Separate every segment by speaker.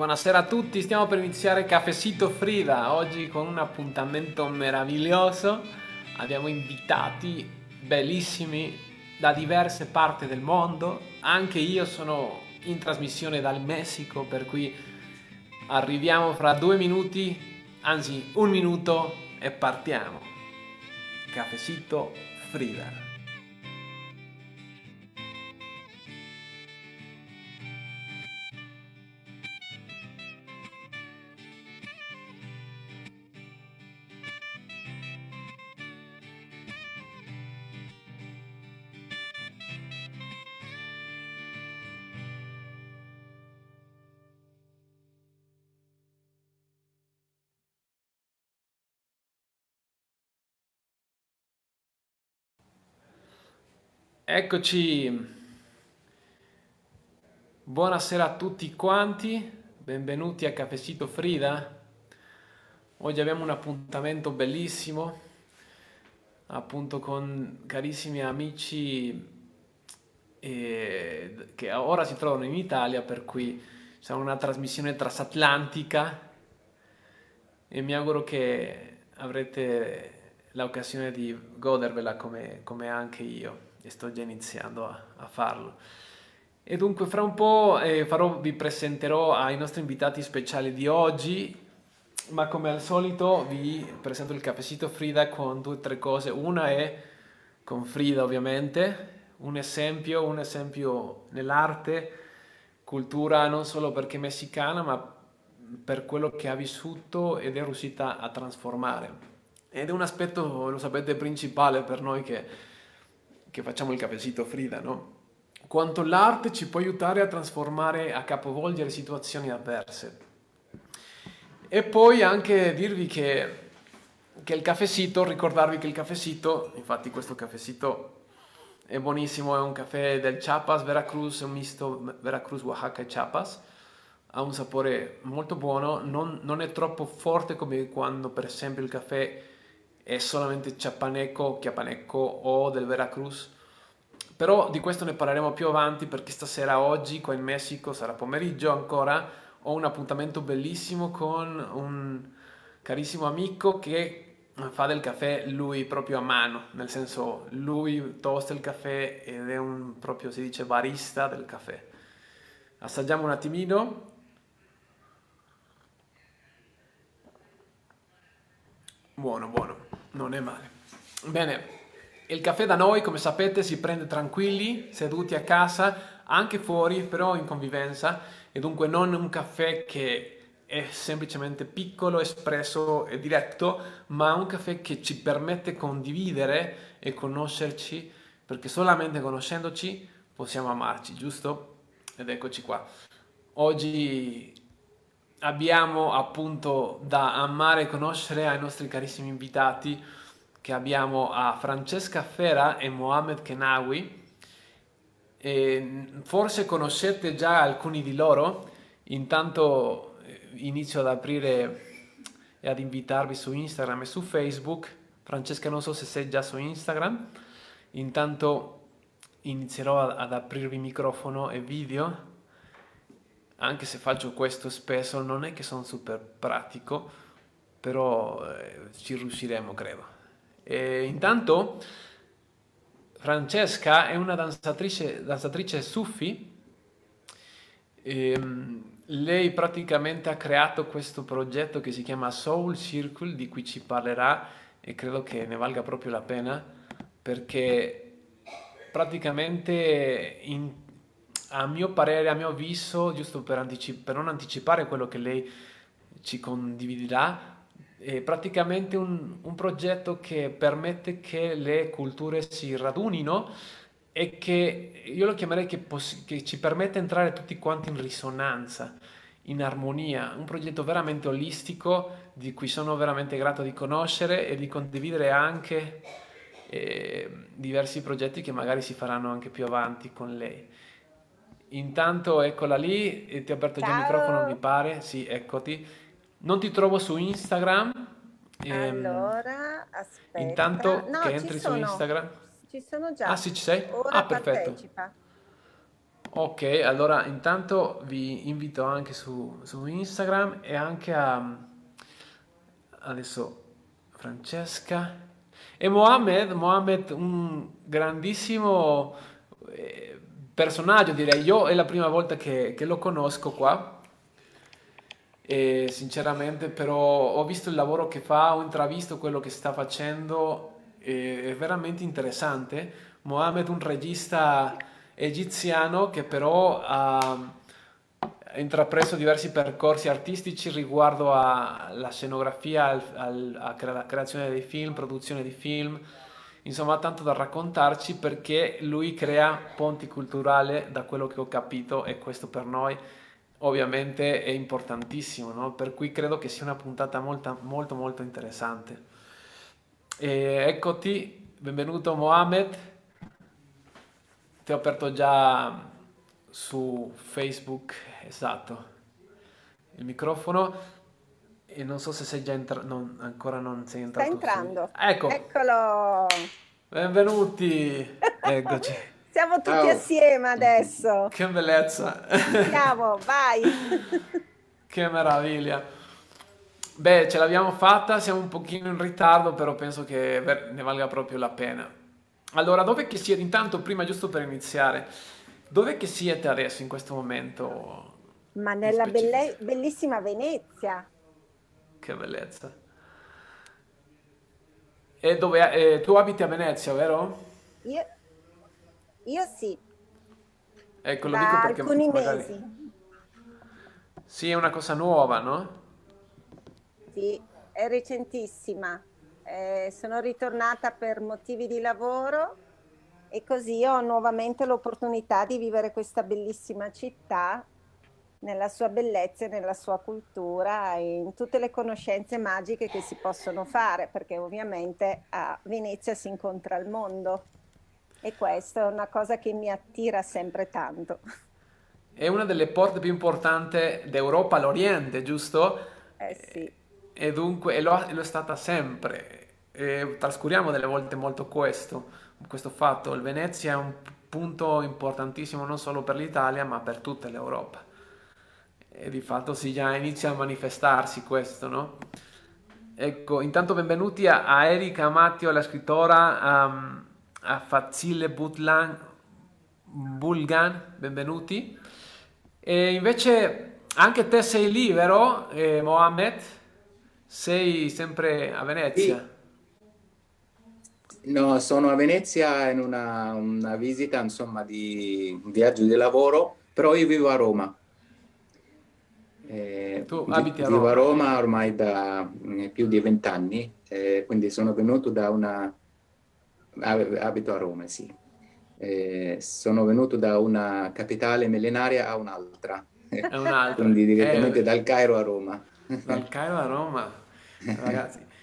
Speaker 1: Buonasera a tutti, stiamo per iniziare Cafecito Frida, oggi con un appuntamento meraviglioso. Abbiamo invitati bellissimi da diverse parti del mondo, anche io sono in trasmissione dal Messico, per cui arriviamo fra due minuti, anzi un minuto e partiamo. Cafecito Frida. Eccoci, buonasera a tutti quanti, benvenuti a Cafecito Frida. Oggi abbiamo un appuntamento bellissimo, appunto con carissimi amici eh, che ora si trovano in Italia, per cui sarà una trasmissione transatlantica. E mi auguro che avrete l'occasione di godervela come, come anche io e sto già iniziando a, a farlo. E dunque fra un po' eh, farò, vi presenterò ai nostri invitati speciali di oggi, ma come al solito vi presento il cafecito Frida con due o tre cose. Una è con Frida ovviamente, un esempio, un esempio nell'arte, cultura non solo perché è messicana, ma per quello che ha vissuto ed è riuscita a trasformare. Ed è un aspetto, lo sapete, principale per noi che che facciamo il cafecito Frida, no? Quanto l'arte ci può aiutare a trasformare, a capovolgere situazioni avverse. E poi anche dirvi che, che il cafecito, ricordarvi che il cafecito, infatti questo cafecito è buonissimo, è un caffè del Chiapas, Veracruz, è un misto Veracruz, Oaxaca e Chiapas, ha un sapore molto buono, non, non è troppo forte come quando per esempio il caffè è solamente Chiapaneco, Chiapaneco o del Veracruz. Però di questo ne parleremo più avanti perché stasera oggi qua in Messico sarà pomeriggio ancora, ho un appuntamento bellissimo con un carissimo amico che fa del caffè lui proprio a mano, nel senso lui tosta il caffè ed è un proprio si dice barista del caffè. Assaggiamo un attimino. Buono, buono non è male. Bene, il caffè da noi, come sapete, si prende tranquilli, seduti a casa, anche fuori, però in convivenza, e dunque non un caffè che è semplicemente piccolo, espresso e diretto, ma un caffè che ci permette condividere e conoscerci, perché solamente conoscendoci possiamo amarci, giusto? Ed eccoci qua. Oggi abbiamo appunto da amare e conoscere ai nostri carissimi invitati che abbiamo a Francesca Fera e Mohamed Kenawi. E forse conoscete già alcuni di loro, intanto eh, inizio ad aprire e ad invitarvi su Instagram e su Facebook. Francesca non so se sei già su Instagram, intanto inizierò ad aprirvi microfono e video anche se faccio questo spesso, non è che sono super pratico, però eh, ci riusciremo, credo. E intanto Francesca è una danzatrice, danzatrice Sufi. E, ehm, lei praticamente ha creato questo progetto che si chiama Soul Circle, di cui ci parlerà e credo che ne valga proprio la pena perché praticamente in a mio parere, a mio avviso, giusto per, anticip- per non anticipare quello che lei ci condividerà, è praticamente un, un, progetto che permette che le culture si radunino e che io lo chiamerei che, poss- che ci permette di entrare tutti quanti in risonanza, in armonia, un progetto veramente olistico di cui sono veramente grato di conoscere e di condividere anche eh, diversi progetti che magari si faranno anche più avanti con lei. Intanto eccola lì, e ti ho aperto Ciao. già il microfono, mi pare. Sì, eccoti. Non ti trovo su Instagram.
Speaker 2: Ehm, allora, aspetta.
Speaker 1: Intanto no, che entri sono. su Instagram.
Speaker 2: Ci sono già.
Speaker 1: Ah, sì, ci sei? Ora
Speaker 2: ah,
Speaker 1: perfetto. Partecipa. Ok, allora intanto vi invito anche su, su Instagram e anche a adesso Francesca e Mohamed, Mohamed un grandissimo eh, personaggio direi, io è la prima volta che, che lo conosco qua e sinceramente però ho visto il lavoro che fa, ho intravisto quello che sta facendo, è veramente interessante. Mohamed, un regista egiziano che però ha intrapreso diversi percorsi artistici riguardo alla scenografia, alla creazione dei film, produzione di film, insomma tanto da raccontarci perché lui crea ponti culturali da quello che ho capito e questo per noi ovviamente è importantissimo, no? per cui credo che sia una puntata molto molto molto interessante. E eccoti, benvenuto Mohamed, ti ho aperto già su Facebook, esatto, il microfono e non so se sei già entrato, ancora non sei entrato.
Speaker 2: Sta entrando.
Speaker 1: Su... Ecco.
Speaker 2: Eccolo.
Speaker 1: Benvenuti. Eccoci.
Speaker 2: Siamo tutti Ciao. assieme adesso.
Speaker 1: Che bellezza.
Speaker 2: Siamo, vai.
Speaker 1: che meraviglia. Beh, ce l'abbiamo fatta, siamo un pochino in ritardo, però penso che ne valga proprio la pena. Allora, dove che siete? Intanto, prima giusto per iniziare, dove che siete adesso in questo momento?
Speaker 2: Ma nella belle- bellissima Venezia.
Speaker 1: Che bellezza. E dove, eh, tu abiti a Venezia, vero?
Speaker 2: Io, io sì.
Speaker 1: Ecco, lo da dico perché
Speaker 2: alcuni magari... mesi.
Speaker 1: Sì, è una cosa nuova, no?
Speaker 2: Sì, è recentissima. Eh, sono ritornata per motivi di lavoro e così ho nuovamente l'opportunità di vivere questa bellissima città nella sua bellezza e nella sua cultura e in tutte le conoscenze magiche che si possono fare, perché ovviamente a Venezia si incontra il mondo e questa è una cosa che mi attira sempre tanto.
Speaker 1: È una delle porte più importanti d'Europa all'Oriente, giusto?
Speaker 2: Eh sì.
Speaker 1: E dunque, e lo, lo è stata sempre. E trascuriamo delle volte molto questo, questo fatto. Il Venezia è un punto importantissimo non solo per l'Italia, ma per tutta l'Europa. E di fatto si già inizia a manifestarsi questo, no? Ecco, intanto benvenuti a, a Erika Mattio, la scrittora, a, a Fazile Butlan, Bulgan, benvenuti. E invece anche te sei lì, vero, eh, Mohamed? Sei sempre a Venezia?
Speaker 3: Sì. No, sono a Venezia in una, una visita, insomma, di un viaggio di lavoro, però io vivo a Roma.
Speaker 1: Eh, tu abiti a
Speaker 3: Roma? Vivo a Roma ormai da eh, più di vent'anni, eh, quindi sono venuto da una... abito a Roma, sì. Eh, sono venuto da una capitale millenaria a un'altra.
Speaker 1: È un'altra.
Speaker 3: quindi direttamente eh, dal Cairo a Roma.
Speaker 1: Dal Cairo a Roma, ragazzi.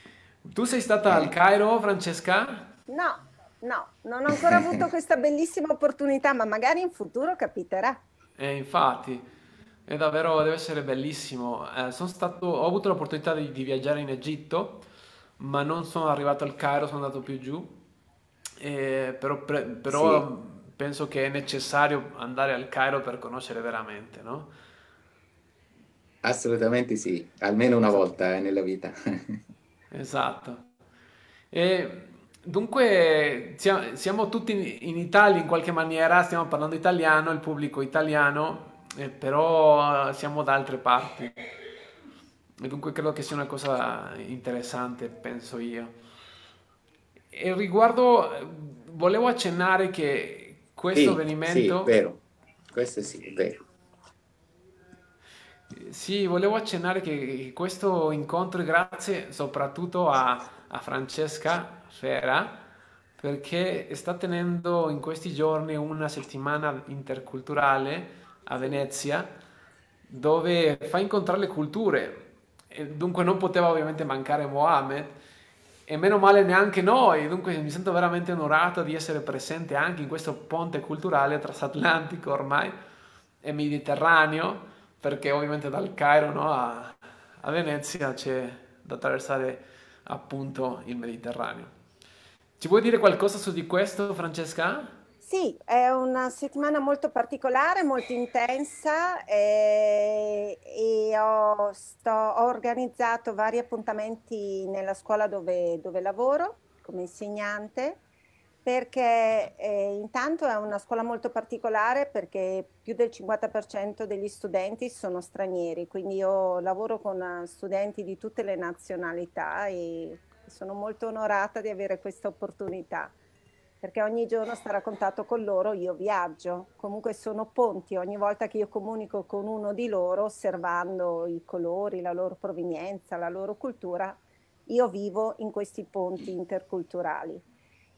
Speaker 1: Tu sei stata al Cairo, Francesca?
Speaker 2: No, no, non ho ancora avuto questa bellissima opportunità, ma magari in futuro capiterà.
Speaker 1: Eh, infatti. È davvero, deve essere bellissimo. Eh, sono stato, ho avuto l'opportunità di, di, viaggiare in Egitto, ma non sono arrivato al Cairo, sono andato più giù. Eh, però, pre, però sì. penso che è necessario andare al Cairo per conoscere veramente, no?
Speaker 3: Assolutamente sì, almeno una volta eh, nella vita.
Speaker 1: esatto. E dunque siamo, siamo tutti in Italia in qualche maniera, stiamo parlando italiano, il pubblico italiano eh, però siamo da altre parti. E dunque credo che sia una cosa interessante, penso io. E riguardo, volevo accennare che questo sì, avvenimento...
Speaker 3: Sì, vero, questo sì, è vero.
Speaker 1: Sì, volevo accennare che questo incontro è grazie soprattutto a, a Francesca Fera, perché sta tenendo in questi giorni una settimana interculturale a Venezia dove fa incontrare le culture e dunque non poteva ovviamente mancare Mohammed e meno male neanche noi, dunque mi sento veramente onorato di essere presente anche in questo ponte culturale transatlantico ormai e mediterraneo perché ovviamente dal Cairo no, a, a Venezia c'è da attraversare appunto il Mediterraneo. Ci vuoi dire qualcosa su di questo Francesca?
Speaker 2: Sì, è una settimana molto particolare, molto intensa e, eh, e ho, sto, ho, organizzato vari appuntamenti nella scuola dove, dove lavoro come insegnante perché eh, intanto è una scuola molto particolare perché più del 50% degli studenti sono stranieri, quindi io lavoro con studenti di tutte le nazionalità e sono molto onorata di avere questa opportunità perché ogni giorno stare a contatto con loro io viaggio, comunque sono ponti, ogni volta che io comunico con uno di loro osservando i colori, la loro provenienza, la loro cultura, io vivo in questi ponti interculturali.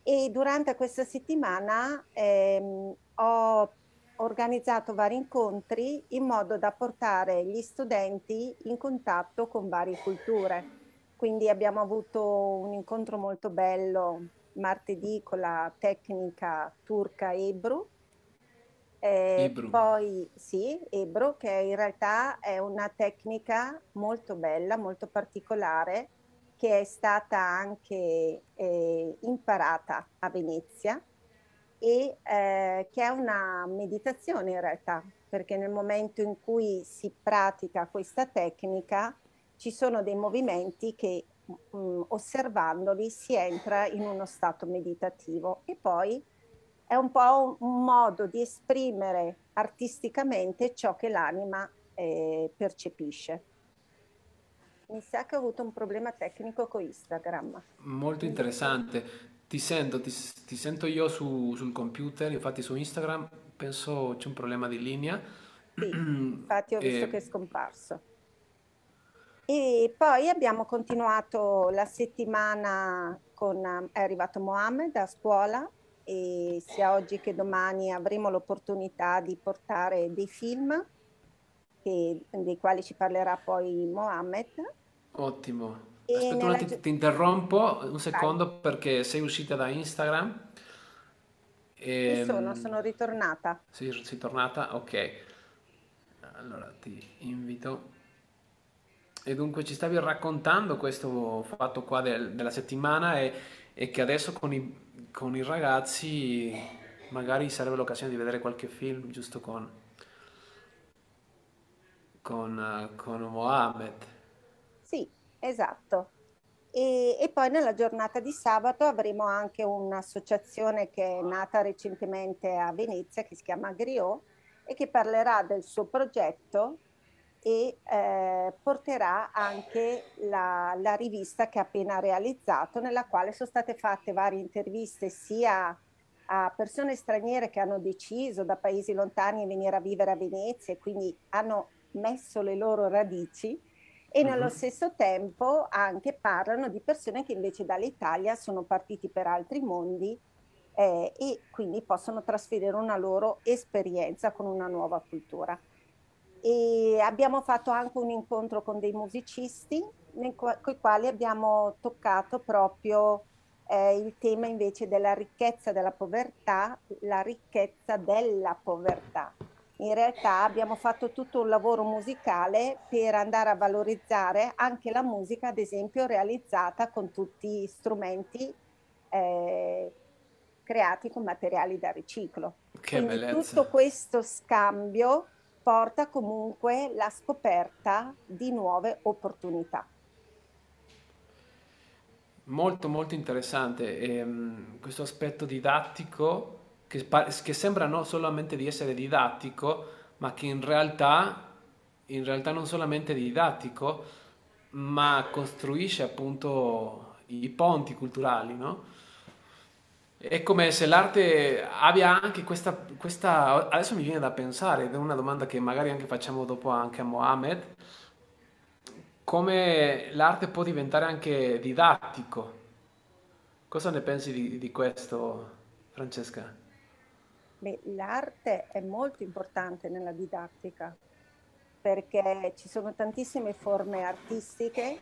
Speaker 2: E durante questa settimana ehm, ho organizzato vari incontri in modo da portare gli studenti in contatto con varie culture. Quindi abbiamo avuto un incontro molto bello martedì con la tecnica turca Ebru. Eh, Ebru. Poi sì, Ebru, che in realtà è una tecnica molto bella, molto particolare, che è stata anche eh, imparata a Venezia e eh, che è una meditazione in realtà, perché nel momento in cui si pratica questa tecnica ci sono dei movimenti che mh, mm, osservandoli si entra in uno stato meditativo e poi è un po' un, modo di esprimere artisticamente ciò che l'anima eh, percepisce. Mi sa che ho avuto un problema tecnico con Instagram.
Speaker 1: Molto interessante. Ti sento, ti, ti sento io su, sul computer, infatti su Instagram penso c'è un problema di linea.
Speaker 2: Sì, infatti ho visto e... che è scomparso. E poi abbiamo continuato la settimana con, è arrivato Mohamed a scuola e sia oggi che domani avremo l'opportunità di portare dei film che, dei quali ci parlerà poi Mohamed.
Speaker 1: Ottimo. E Aspetta un attimo, ti interrompo un secondo Vai. perché sei uscita da Instagram.
Speaker 2: E... Ci sono, sono ritornata.
Speaker 1: Sei, sei tornata? Ok. Allora ti invito e dunque ci stavi raccontando questo fatto qua del, della settimana e, e, che adesso con i, con i ragazzi magari sarebbe l'occasione di vedere qualche film giusto con, con, con Mohammed.
Speaker 2: Sì, esatto. E, e, poi nella giornata di sabato avremo anche un'associazione che è nata recentemente a Venezia che si chiama Griot e che parlerà del suo progetto e eh, porterà anche la, la, rivista che ha appena realizzato, nella quale sono state fatte varie interviste sia a persone straniere che hanno deciso da paesi lontani di venire a vivere a Venezia e quindi hanno messo le loro radici e nello uh-huh. stesso tempo anche parlano di persone che invece dall'Italia sono partiti per altri mondi eh, e quindi possono trasferire una loro esperienza con una nuova cultura e abbiamo fatto anche un incontro con dei musicisti con i quali abbiamo toccato proprio eh, il tema invece della ricchezza della povertà, la ricchezza della povertà. In realtà abbiamo fatto tutto un lavoro musicale per andare a valorizzare anche la musica, ad esempio, realizzata con tutti strumenti eh, creati con materiali da riciclo. Che Quindi bellezza. tutto questo scambio porta comunque la scoperta di nuove opportunità.
Speaker 1: Molto molto interessante ehm, questo aspetto didattico che, che, sembra non solamente di essere didattico, ma che in realtà, in realtà non solamente didattico, ma costruisce appunto i ponti culturali, no? È come se l'arte abbia anche questa, questa, adesso mi viene da pensare, ed è una domanda che magari anche facciamo dopo anche a Mohamed, come l'arte può diventare anche didattico. Cosa ne pensi di, di questo, Francesca?
Speaker 2: Beh, l'arte è molto importante nella didattica perché ci sono tantissime forme artistiche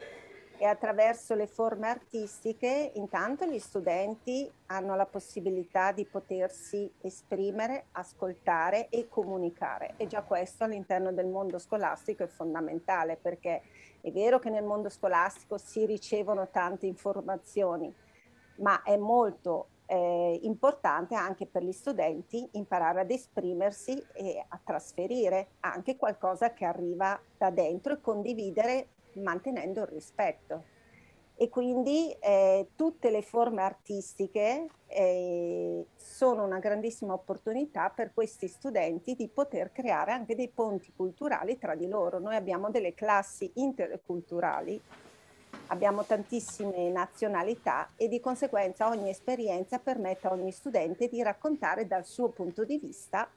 Speaker 2: e attraverso le forme artistiche intanto gli studenti hanno la possibilità di potersi esprimere, ascoltare e comunicare. E già questo all'interno del mondo scolastico è fondamentale perché è vero che nel mondo scolastico si ricevono tante informazioni, ma è molto eh, importante anche per gli studenti imparare ad esprimersi e a trasferire anche qualcosa che arriva da dentro e condividere mantenendo il rispetto. E quindi eh, tutte le forme artistiche eh, sono una grandissima opportunità per questi studenti di poter creare anche dei ponti culturali tra di loro. Noi abbiamo delle classi interculturali abbiamo tantissime nazionalità e di conseguenza ogni esperienza permette a ogni studente di raccontare dal suo punto di vista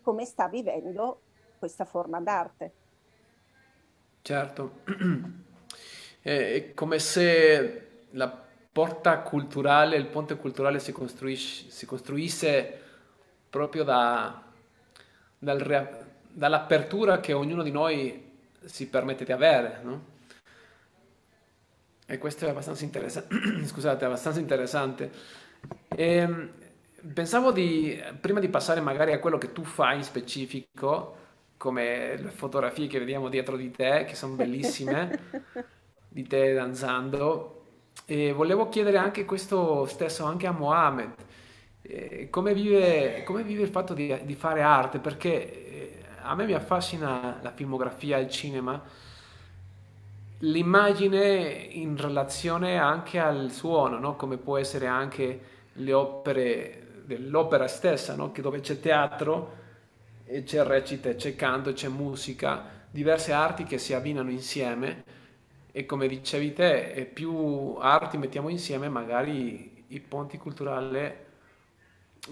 Speaker 2: come sta vivendo questa forma d'arte.
Speaker 1: Certo, è come se la porta culturale, il ponte culturale si, si costruisse proprio da, dal, dall'apertura che ognuno di noi si permette di avere, no? E questo è abbastanza interessante. Scusate, è abbastanza interessante. E, ehm, pensavo di, prima di passare magari a quello che tu fai in specifico, come le fotografie che vediamo dietro di te, che sono bellissime, di te danzando, e volevo chiedere anche questo stesso anche a Mohamed. Eh, come, vive, come vive il fatto di, di fare arte? Perché eh, a me mi affascina la filmografia, il cinema, l'immagine in relazione anche al suono, no? come può essere anche le opere dell'opera stessa, no? che dove c'è teatro e c'è recita, c'è canto, c'è musica, diverse arti che si abbinano insieme e come dicevi te, più arti mettiamo insieme, magari i ponti culturali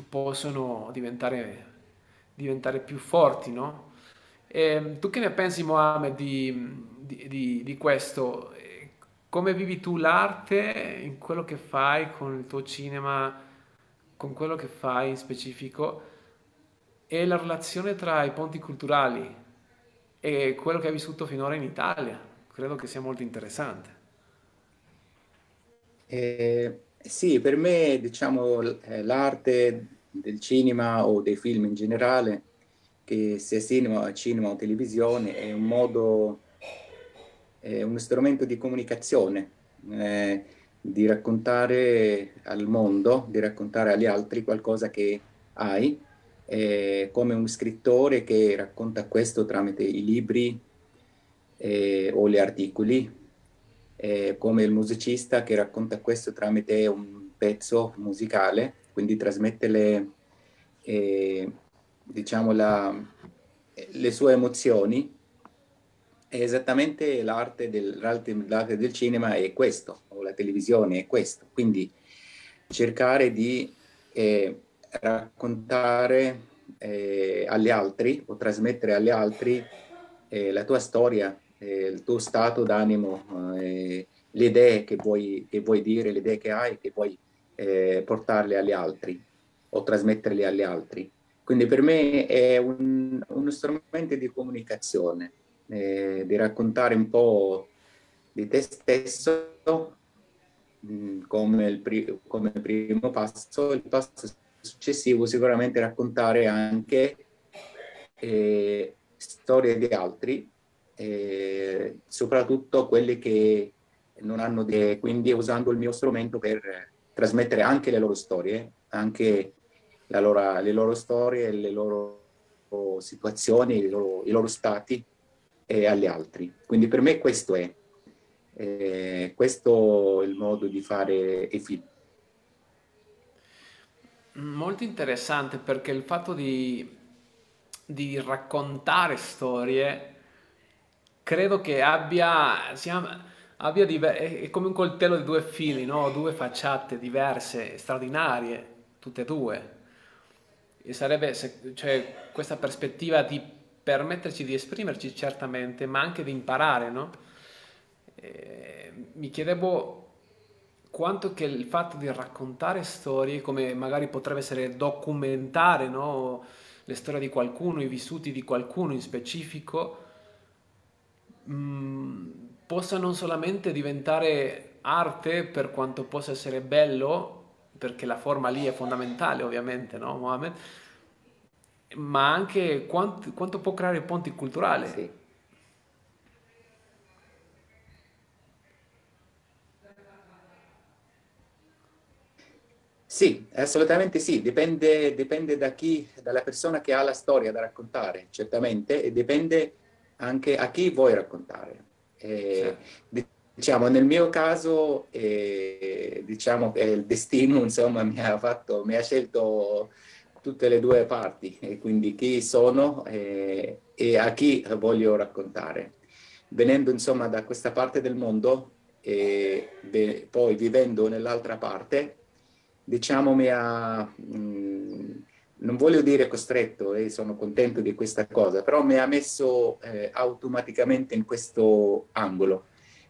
Speaker 1: possono diventare, diventare più forti, no? E, tu che ne pensi, Mohamed, di, di, di, di questo. Come vivi tu l'arte in quello che fai con il tuo cinema, con quello che fai in specifico e la relazione tra i ponti culturali e quello che hai vissuto finora in Italia? Credo che sia molto interessante.
Speaker 3: Eh, sì, per me diciamo eh, l'arte del cinema o dei film in generale, che sia cinema, cinema o televisione, è un modo è uno strumento di comunicazione, eh, di raccontare al mondo, di raccontare agli altri qualcosa che hai, eh, come un scrittore che racconta questo tramite i libri eh, o gli articoli, come il musicista che racconta questo tramite un pezzo musicale, quindi trasmette le, eh, diciamo la, le sue emozioni è esattamente l'arte del, l'arte del, cinema è questo, o la televisione è questo. Quindi cercare di eh, raccontare eh, agli altri o trasmettere agli altri eh, la tua storia, eh, il tuo stato d'animo, eh, le idee che vuoi, che vuoi, dire, le idee che hai, che vuoi eh, portarle agli altri o trasmetterle agli altri. Quindi per me è un, uno strumento di comunicazione eh, di raccontare un po' di te stesso mm, come, il pri- come primo passo. Il passo successivo sicuramente raccontare anche eh, storie di altri, eh, soprattutto quelli che non hanno de- quindi usando il mio strumento per trasmettere anche le loro storie, anche loro, le loro storie, le loro situazioni, i loro, i loro stati e agli altri. Quindi per me questo è, eh, questo è il modo di fare i film.
Speaker 1: Molto interessante perché il fatto di, di raccontare storie credo che abbia, sia, abbia diver- è come un coltello di due fili, no? due facciate diverse, straordinarie, tutte e due. E sarebbe cioè, questa prospettiva di permetterci di esprimerci certamente, ma anche di imparare, no? E mi chiedevo quanto che il fatto di raccontare storie, come magari potrebbe essere documentare no? le storie di qualcuno, i vissuti di qualcuno in specifico, mh, mm, possa non solamente diventare arte per quanto possa essere bello, perché la forma lì è fondamentale ovviamente, no Mohamed? ma anche quanto, quanto può creare ponti culturali. Sì.
Speaker 3: Sì, assolutamente sì, dipende, dipende da chi, dalla persona che ha la storia da raccontare, certamente, e dipende anche a chi vuoi raccontare. Eh, sì. Diciamo, nel mio caso, eh, diciamo che il destino, insomma, mi ha fatto, mi ha scelto tutte le due parti, e quindi chi sono eh, e a chi voglio raccontare. Venendo, insomma, da questa parte del mondo e beh, poi vivendo nell'altra parte, diciamo, mi ha, mh, mm, non voglio dire costretto e sono contento di questa cosa, però mi ha messo eh, automaticamente in questo angolo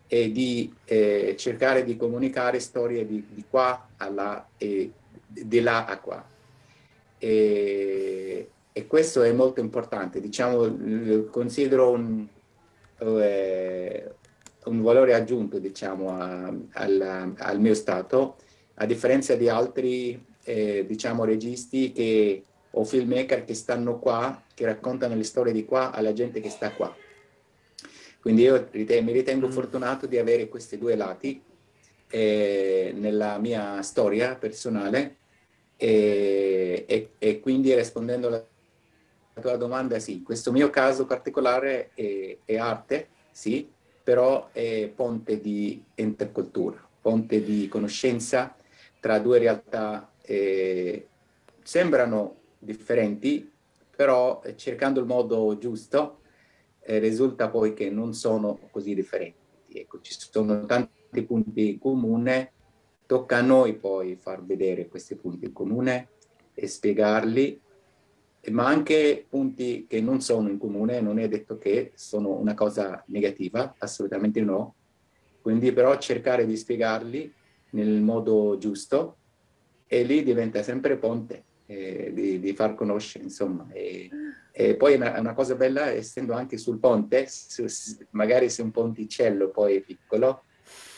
Speaker 3: e di eh, cercare di comunicare storie di, di qua a là e di là a qua. E, e questo è molto importante, diciamo, considero un, eh, un valore aggiunto diciamo, a, al, al mio stato a differenza di altri eh, diciamo registi che, o filmmaker che stanno qua, che raccontano le storie di qua alla gente che sta qua. Quindi io mi ritengo mm. fortunato di avere questi due lati eh, nella mia storia personale e, e, e, quindi rispondendo alla tua domanda, sì, questo mio caso particolare è, è arte, sì, però è ponte di intercultura, ponte di conoscenza tra due realtà eh, sembrano differenti, però eh, cercando il modo giusto eh, risulta poi che non sono così differenti. Ecco, ci sono tanti punti in comune, tocca a noi poi far vedere questi punti in comune e spiegarli, ma anche punti che non sono in comune, non è detto che sono una cosa negativa, assolutamente no. Quindi però cercare di spiegarli nel modo giusto e lì diventa sempre ponte eh, di, di, far conoscere, insomma. E, e poi una, una, cosa bella, essendo anche sul ponte, su, magari se un ponticello poi è piccolo,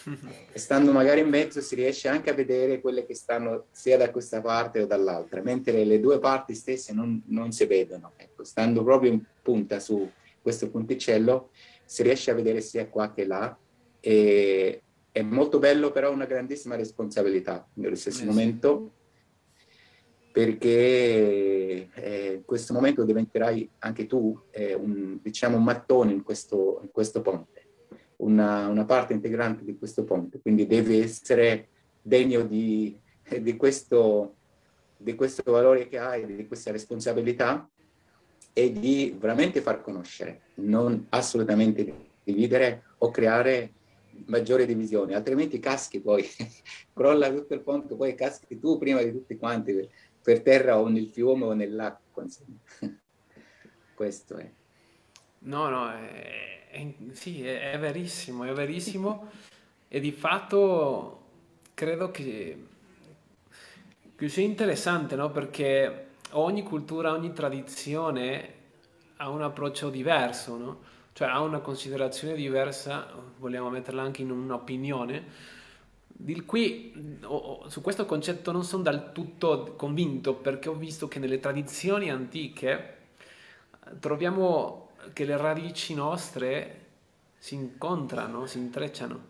Speaker 3: stando magari in mezzo si riesce anche a vedere quelle che stanno sia da questa parte o dall'altra, mentre le due parti stesse non, non si vedono. Ecco, stando proprio in punta su questo ponticello si riesce a vedere sia qua che là e, è molto bello, però una grandissima responsabilità nello stesso eh, momento, perché eh, in questo momento diventerai anche tu eh, un, diciamo, un mattone in questo, in questo ponte, una, una, parte integrante di questo ponte, quindi devi essere degno di, di, questo, di questo valore che hai, di questa responsabilità e di veramente far conoscere, non assolutamente dividere o creare maggiore divisione, altrimenti caschi poi, crolla tutto il ponte, poi caschi tu prima di tutti quanti per terra o nel fiume o nell'acqua. Questo è.
Speaker 1: No, no, è, è, sì, è, è verissimo, è verissimo e di fatto credo che, che sia interessante, no? Perché ogni cultura, ogni tradizione ha un approccio diverso, no? Cioè ha una considerazione diversa, vogliamo metterla anche in un'opinione, di cui oh, su questo concetto non sono del tutto convinto perché ho visto che nelle tradizioni antiche troviamo che le radici nostre si incontrano, si intrecciano.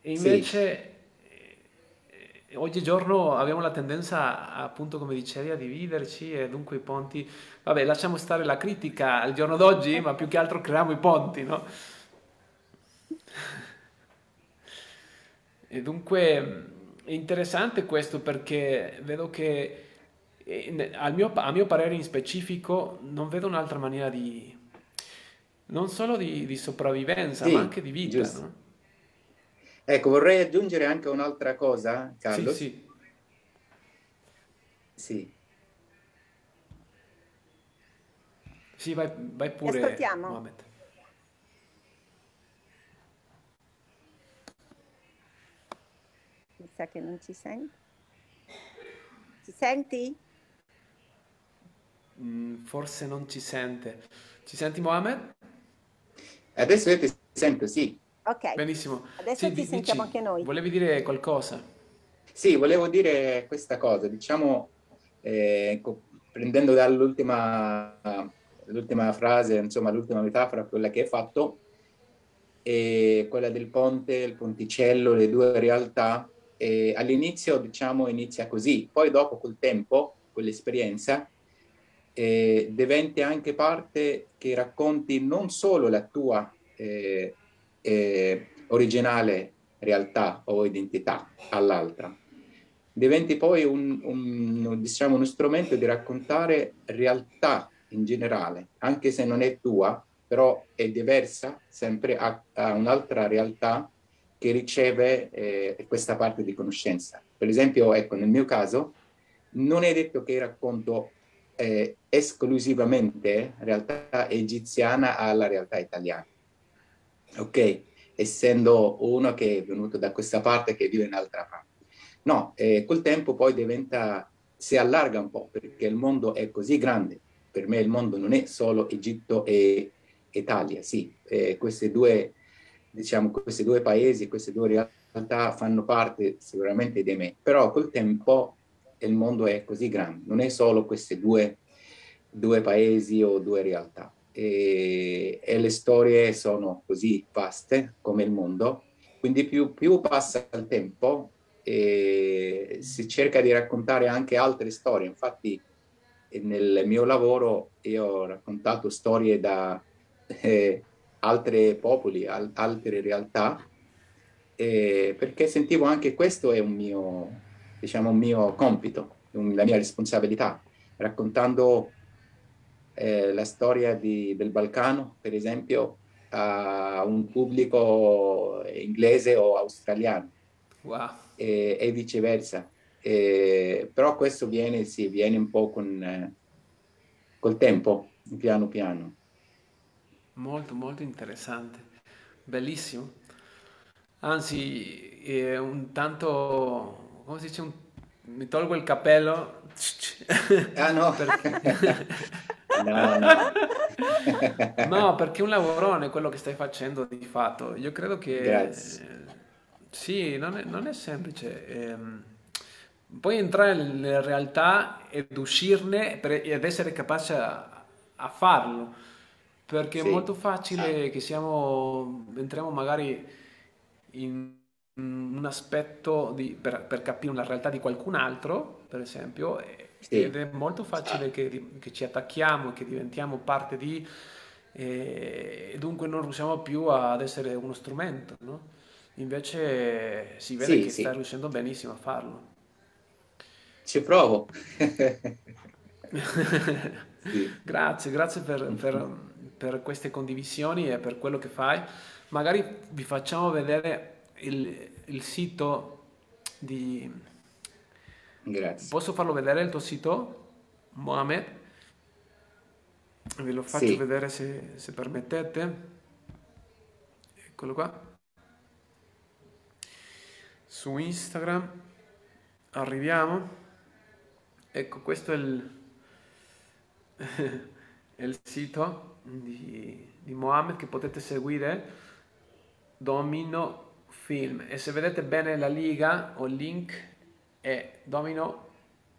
Speaker 1: E invece oggigiorno abbiamo la tendenza, appunto, come dicevi, a dividerci e dunque i ponti... Vabbè, lasciamo stare la critica al giorno d'oggi, ma più che altro creiamo i ponti, no? E dunque è interessante questo perché vedo che al mio, a mio parere in specifico non vedo un'altra maniera di... non solo di, di sopravvivenza, sì, ma anche di vita, no?
Speaker 3: Ecco, vorrei aggiungere anche un'altra cosa, Carlo.
Speaker 1: Sì, sì.
Speaker 3: Sì.
Speaker 1: Sì, vai, vai pure,
Speaker 2: Ascoltiamo. Mohamed. Mi sa che non ci senti. Ci senti?
Speaker 1: Mm, forse non ci sente. Ci senti Mohamed?
Speaker 3: Adesso io ti sento, sì.
Speaker 2: Ok.
Speaker 1: Benissimo.
Speaker 2: Adesso sì, ti sentiamo anche noi.
Speaker 1: Volevi dire qualcosa?
Speaker 3: Sì, volevo dire questa cosa, diciamo, eh, prendendo dall'ultima l'ultima frase, insomma, l'ultima metafora, quella che hai fatto, e quella del ponte, il ponticello, le due realtà, E all'inizio, diciamo, inizia così, poi dopo col tempo, con l'esperienza, eh, diventi anche parte che racconti non solo la tua eh, eh, originale realtà o identità all'altra, diventi poi un, un, diciamo, uno strumento di raccontare realtà in generale, anche se non è tua, però è diversa, sempre a, a un'altra realtà che riceve eh, questa parte di conoscenza. Per esempio, ecco, nel mio caso, non è detto che racconto eh, esclusivamente realtà egiziana alla realtà italiana. Ok? Essendo uno che è venuto da questa parte che vive in altra parte. No, eh, col tempo poi diventa, si allarga un po' perché il mondo è così grande. Per me il mondo non è solo Egitto e Italia, sì, eh, questi, due, diciamo, questi due paesi, queste due realtà fanno parte sicuramente di me, però col tempo il mondo è così grande, non è solo questi due, due paesi o due realtà. E, e, le storie sono così vaste come il mondo, quindi più, più passa il tempo e si cerca di raccontare anche altre storie. Infatti nel mio lavoro io ho raccontato storie da eh, altri popoli, al, altre realtà, eh, perché sentivo anche questo è un mio, diciamo, un mio compito, un, la mia responsabilità, raccontando eh, la storia di, del Balcano, per esempio, a un pubblico inglese o australiano. Wow. E, e viceversa. E, però questo viene, sì, viene un po' con, eh, col tempo, piano piano.
Speaker 1: Molto, molto interessante, bellissimo. Anzi, è un tanto, come si dice, un, mi tolgo il cappello.
Speaker 3: Ah no,
Speaker 1: perché... no, no. no, perché un lavorone quello che stai facendo di fatto. Io credo che...
Speaker 3: Grazie.
Speaker 1: sì, non è, non è semplice. Ehm, puoi entrare nella realtà ed uscirne per, ed essere capace a, a farlo perché sì. è molto facile che siamo, entriamo magari in un aspetto di, per, per, capire una realtà di qualcun altro, per esempio, sì. ed è molto facile che, che, ci attacchiamo, che diventiamo parte di, e, e, dunque non riusciamo più ad essere uno strumento, no? Invece si vede sì, che sì. sta riuscendo benissimo a farlo.
Speaker 3: Ci provo.
Speaker 1: grazie, grazie per, per per queste condivisioni e per quello che fai. Magari vi facciamo vedere il, il sito di...
Speaker 3: Grazie.
Speaker 1: Posso farlo vedere il tuo sito, Mohamed? Ve lo faccio sì. vedere se, se permettete. Eccolo qua. Su Instagram arriviamo. Ecco, questo è il, è il sito di, di Mohammed che potete seguire, Domino Film. E se vedete bene la liga o il link è domino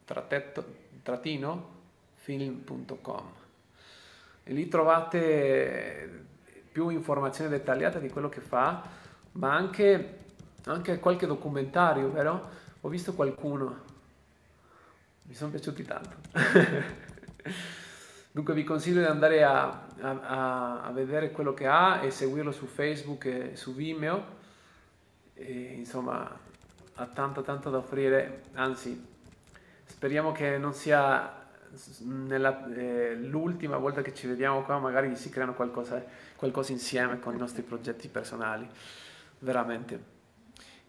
Speaker 1: trattino film.com e lì trovate più informazioni dettagliate di quello che fa, ma anche, anche qualche documentario, vero? Ho visto qualcuno, mi sono piaciuti tanto. Dunque vi consiglio di andare a, a, a, vedere quello che ha e seguirlo su Facebook e su Vimeo. E, insomma, ha tanto tanto da offrire, anzi speriamo che non sia nella, eh, l'ultima volta che ci vediamo qua, magari si creano qualcosa, qualcosa insieme con i nostri progetti personali, veramente.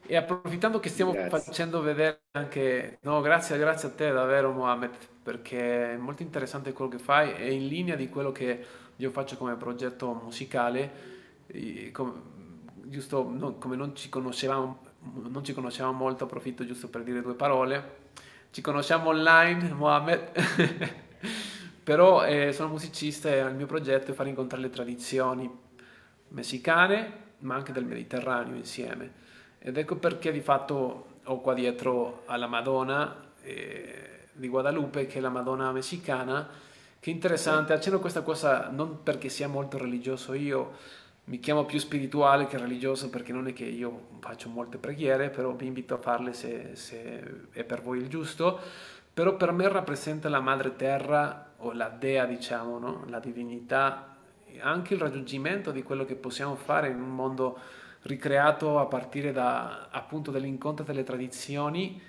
Speaker 1: E approfittando che stiamo grazie. facendo vedere anche, no, grazie, grazie a te davvero Mohamed, perché è molto interessante quello che fai, è in linea di quello che io faccio come progetto musicale, come, giusto no, come non ci conoscevamo, non ci conoscevamo molto, approfitto giusto per dire due parole, ci conosciamo online Mohamed, però eh, sono musicista e il mio progetto è far incontrare le tradizioni messicane, ma anche del Mediterraneo insieme. Ed ecco perché di fatto ho qua dietro alla Madonna eh, di Guadalupe, che è la Madonna messicana, che interessante, accenno questa cosa non perché sia molto religioso io, mi chiamo più spirituale che religioso perché non è che io faccio molte preghiere, però vi invito a farle se, se è per voi il giusto. Però per me rappresenta la madre terra o la dea, diciamo, no? la divinità, anche il raggiungimento di quello che possiamo fare in un mondo ricreato a partire da, appunto dall'incontro delle tradizioni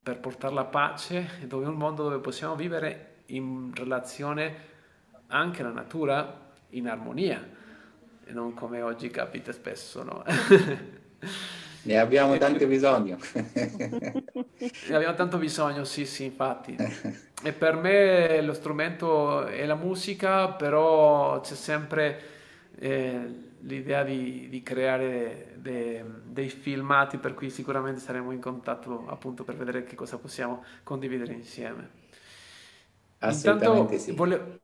Speaker 1: per portare la pace, dove un mondo dove possiamo vivere in relazione anche alla natura in armonia e non come oggi capita spesso, no?
Speaker 3: Ne abbiamo tanto bisogno.
Speaker 1: ne abbiamo tanto bisogno, sì, sì, infatti. E per me lo strumento è la musica, però c'è sempre eh, l'idea di, di creare de, dei filmati, per cui sicuramente saremo in contatto appunto per vedere che cosa possiamo condividere insieme.
Speaker 3: Assolutamente Intanto, sì.
Speaker 1: Vole...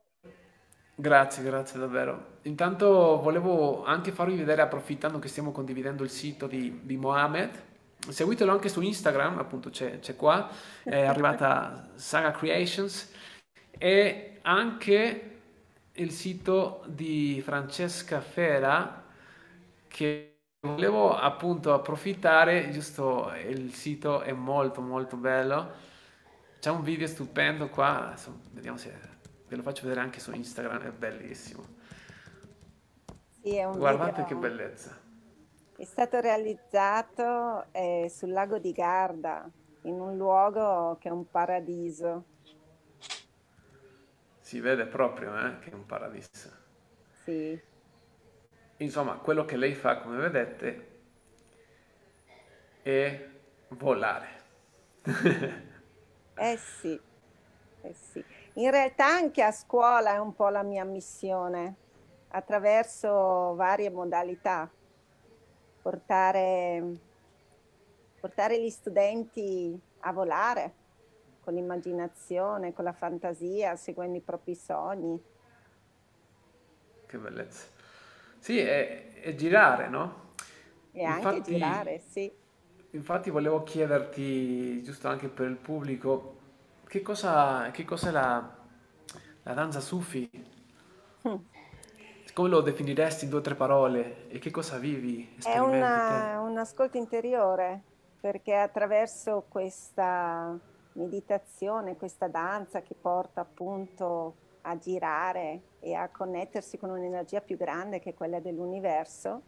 Speaker 1: Grazie, grazie davvero. Intanto volevo anche farvi vedere, approfittando che stiamo condividendo il sito di, di Mohamed, seguitelo anche su Instagram, appunto c'è, c'è qua, è arrivata Saga Creations, e anche il sito di Francesca Fera, che volevo appunto approfittare, giusto, il sito è molto molto bello, c'è un video stupendo qua, vediamo se ve lo faccio vedere anche su Instagram, è bellissimo.
Speaker 2: Sì, è
Speaker 1: Guardate
Speaker 2: video...
Speaker 1: che bellezza.
Speaker 2: È stato realizzato eh, sul lago di Garda, in un luogo che è un paradiso.
Speaker 1: Si vede proprio eh, che è un paradiso.
Speaker 2: Sì.
Speaker 1: Insomma, quello che lei fa, come vedete, è volare.
Speaker 2: eh sì, eh sì. In realtà anche a scuola è un po' la mia missione, attraverso varie modalità, portare, portare gli studenti a volare con l'immaginazione, con la fantasia, seguendo i propri sogni.
Speaker 1: Che bellezza. Sì, è, è girare, no?
Speaker 2: E infatti, anche girare, sì.
Speaker 1: Infatti volevo chiederti, giusto anche per il pubblico, che cosa, che cosa è la, la danza Sufi? Mm. Come lo definiresti in due o tre parole? E che cosa vivi?
Speaker 2: È una, un ascolto interiore, perché attraverso questa meditazione, questa danza che porta appunto a girare e a connettersi con un'energia più grande che è quella dell'universo,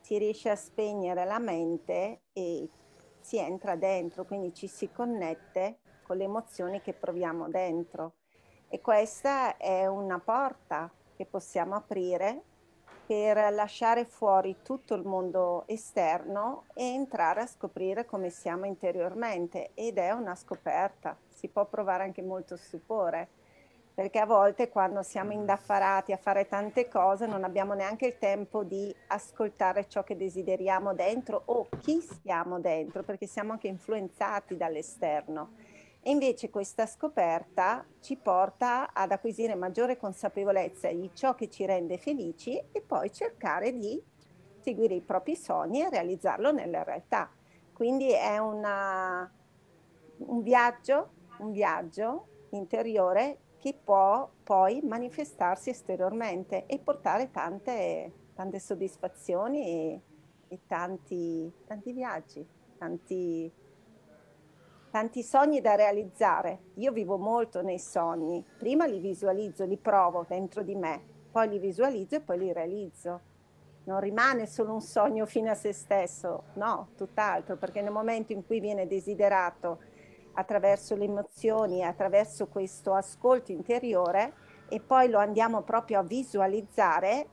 Speaker 2: si riesce a spegnere la mente e si entra dentro, quindi ci si connette con le emozioni che proviamo dentro. E questa è una porta che possiamo aprire per lasciare fuori tutto il mondo esterno e entrare a scoprire come siamo interiormente ed è una scoperta, si può provare anche molto stupore, perché a volte quando siamo indaffarati a fare tante cose non abbiamo neanche il tempo di ascoltare ciò che desideriamo dentro o chi siamo dentro, perché siamo anche influenzati dall'esterno. E invece questa scoperta ci porta ad acquisire maggiore consapevolezza di ciò che ci rende felici e poi cercare di seguire i propri sogni e realizzarlo nella realtà. Quindi è una, un viaggio, un viaggio interiore che può poi manifestarsi esteriormente e portare tante, tante soddisfazioni e, e tanti, tanti viaggi, tanti tanti sogni da realizzare. Io vivo molto nei sogni. Prima li visualizzo, li provo dentro di me, poi li visualizzo e poi li realizzo. Non rimane solo un sogno fine a se stesso, no, tutt'altro, perché nel momento in cui viene desiderato attraverso le emozioni, attraverso questo ascolto interiore e poi lo andiamo proprio a visualizzare,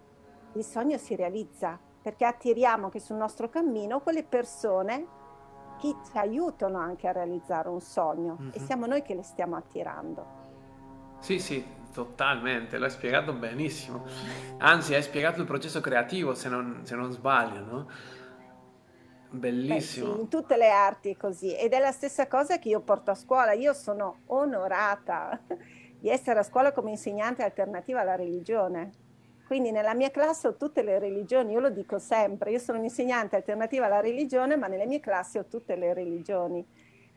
Speaker 2: il sogno si realizza, perché attiriamo che sul nostro cammino quelle persone che ci aiutano anche a realizzare un sogno mm-hmm. e mhm. siamo noi che le stiamo attirando.
Speaker 1: Sì, sì, totalmente, l'hai spiegato benissimo. Anzi, hai spiegato il processo creativo, se non, se non sbaglio, no? Bellissimo.
Speaker 2: Beh, sì, in tutte le arti è così. Ed è la stessa cosa che io porto a scuola. Io sono onorata di essere a scuola come insegnante alternativa alla religione quindi nella mia classe ho tutte le religioni, io lo dico sempre, io sono un'insegnante alternativa alla religione, ma nelle mie classi ho tutte le religioni.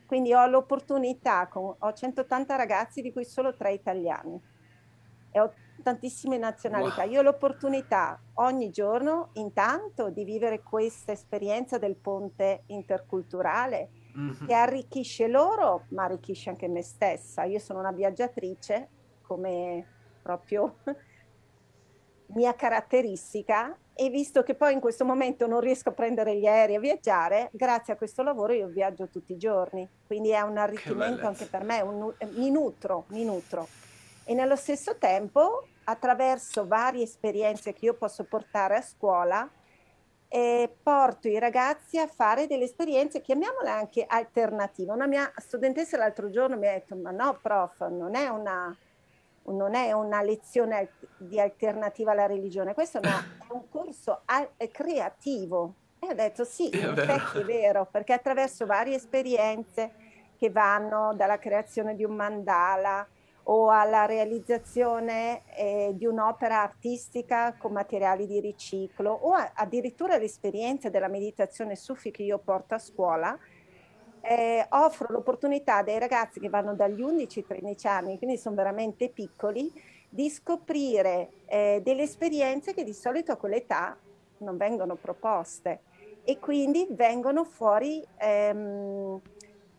Speaker 2: Quindi ho l'opportunità, ho 180 ragazzi di cui solo tre italiani e ho tantissime nazionalità. Wow. Io ho l'opportunità ogni giorno, intanto, di vivere questa esperienza del ponte interculturale mm-hmm. che arricchisce loro, ma arricchisce anche me stessa. Io sono una viaggiatrice, come proprio mia caratteristica, e visto che poi in questo momento non riesco a prendere gli aerei a viaggiare, grazie a questo lavoro io viaggio tutti i giorni. Quindi è un arricchimento anche per me, un, mi nutro, mi nutro e nello stesso tempo attraverso varie esperienze che io posso portare a scuola eh, porto i ragazzi a fare delle esperienze, chiamiamole anche alternative. Una mia studentessa l'altro giorno mi ha detto, ma no prof, non è una, non è una lezione di alternativa alla religione, questo no, è un corso creativo. E ho detto sì, in effetti è vero, perché attraverso varie esperienze che vanno dalla creazione di un mandala, o alla realizzazione eh, di un'opera artistica con materiali di riciclo o a, addirittura l'esperienza della meditazione sufi che io porto a scuola, eh, offro l'opportunità dei ragazzi che vanno dagli 11 ai 13 anni, quindi sono veramente piccoli, di scoprire eh, delle esperienze che di solito a quell'età non vengono proposte e quindi vengono fuori ehm,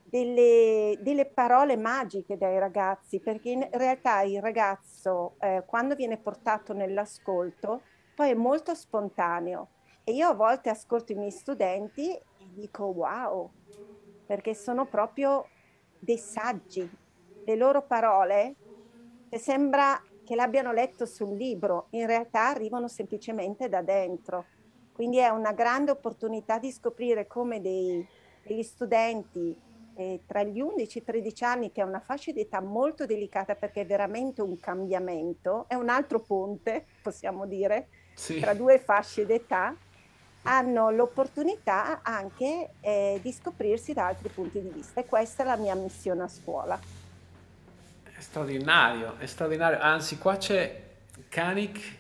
Speaker 2: delle, delle, parole magiche dai ragazzi, perché in realtà il ragazzo eh, quando viene portato nell'ascolto poi è molto spontaneo. E io a volte ascolto i miei studenti e dico wow, perché sono proprio dei saggi, le loro parole che sembra che l'abbiano letto sul libro, in realtà arrivano semplicemente da dentro. Quindi è una grande opportunità di scoprire come dei, degli studenti eh, tra gli 11 e i 13 anni, che è una fascia di età molto delicata perché è veramente un cambiamento, è un altro ponte, possiamo dire, sì. tra due fasce d'età, hanno l'opportunità anche eh, di scoprirsi da altri punti di vista e questa è la mia missione a scuola.
Speaker 1: È straordinario, è straordinario. Anzi, qua c'è Kanik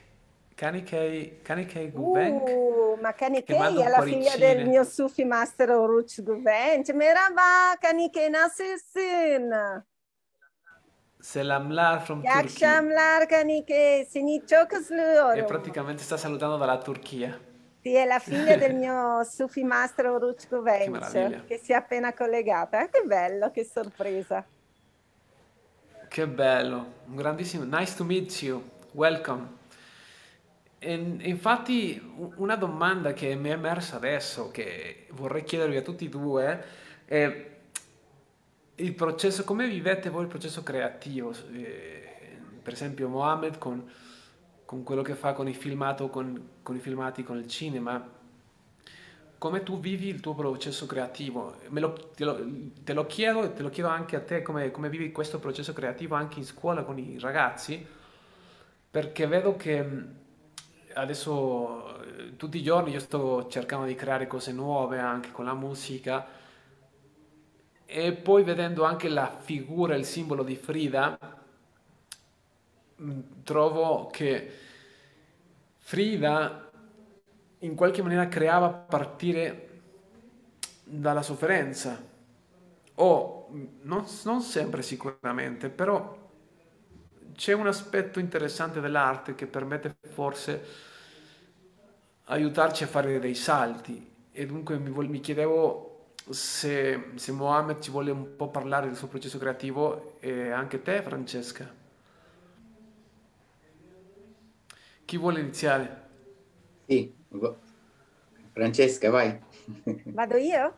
Speaker 1: Kanikei, Kanikei Guvenk.
Speaker 2: Uh, ma Kanikei è la figlia del mio Sufi Master Oruç Guvenk. Merhaba Kanikei nasılsın?
Speaker 1: Selamlar from
Speaker 2: Turkey. Akşamlar Kanikei, seni çok özlüyorum.
Speaker 1: E praticamente sta salutando dalla Turchia.
Speaker 2: Sì, è la figlia del mio Sufi Master Oruç Guvenk, che, che si è appena collegata. Eh, che bello, che sorpresa.
Speaker 1: Che bello, un grandissimo. Nice to meet you. Welcome. E, infatti una domanda che mi è emersa adesso, che vorrei chiedervi a tutti e due, è il processo, come vivete voi il processo creativo? Eh, per esempio Mohamed con, con, quello che fa con i, filmato, con, con i filmati, con il cinema, come tu vivi il tuo processo creativo? Lo, te, lo, te, lo, chiedo e te lo chiedo anche a te, come, come vivi questo processo creativo anche in scuola con i ragazzi, perché vedo che adesso eh, tutti i giorni io sto cercando di creare cose nuove anche con la musica. E poi vedendo anche la figura, il simbolo di Frida, mm, trovo che Frida in qualche maniera creava a partire dalla sofferenza o non, non sempre sicuramente, però c'è un aspetto interessante dell'arte che permette forse aiutarci a fare dei salti e dunque mi, mi chiedevo se, se, Mohamed ci vuole un po' parlare del suo processo creativo e anche te Francesca. Chi vuole iniziare?
Speaker 3: Sì, Francesca vai.
Speaker 2: Vado io?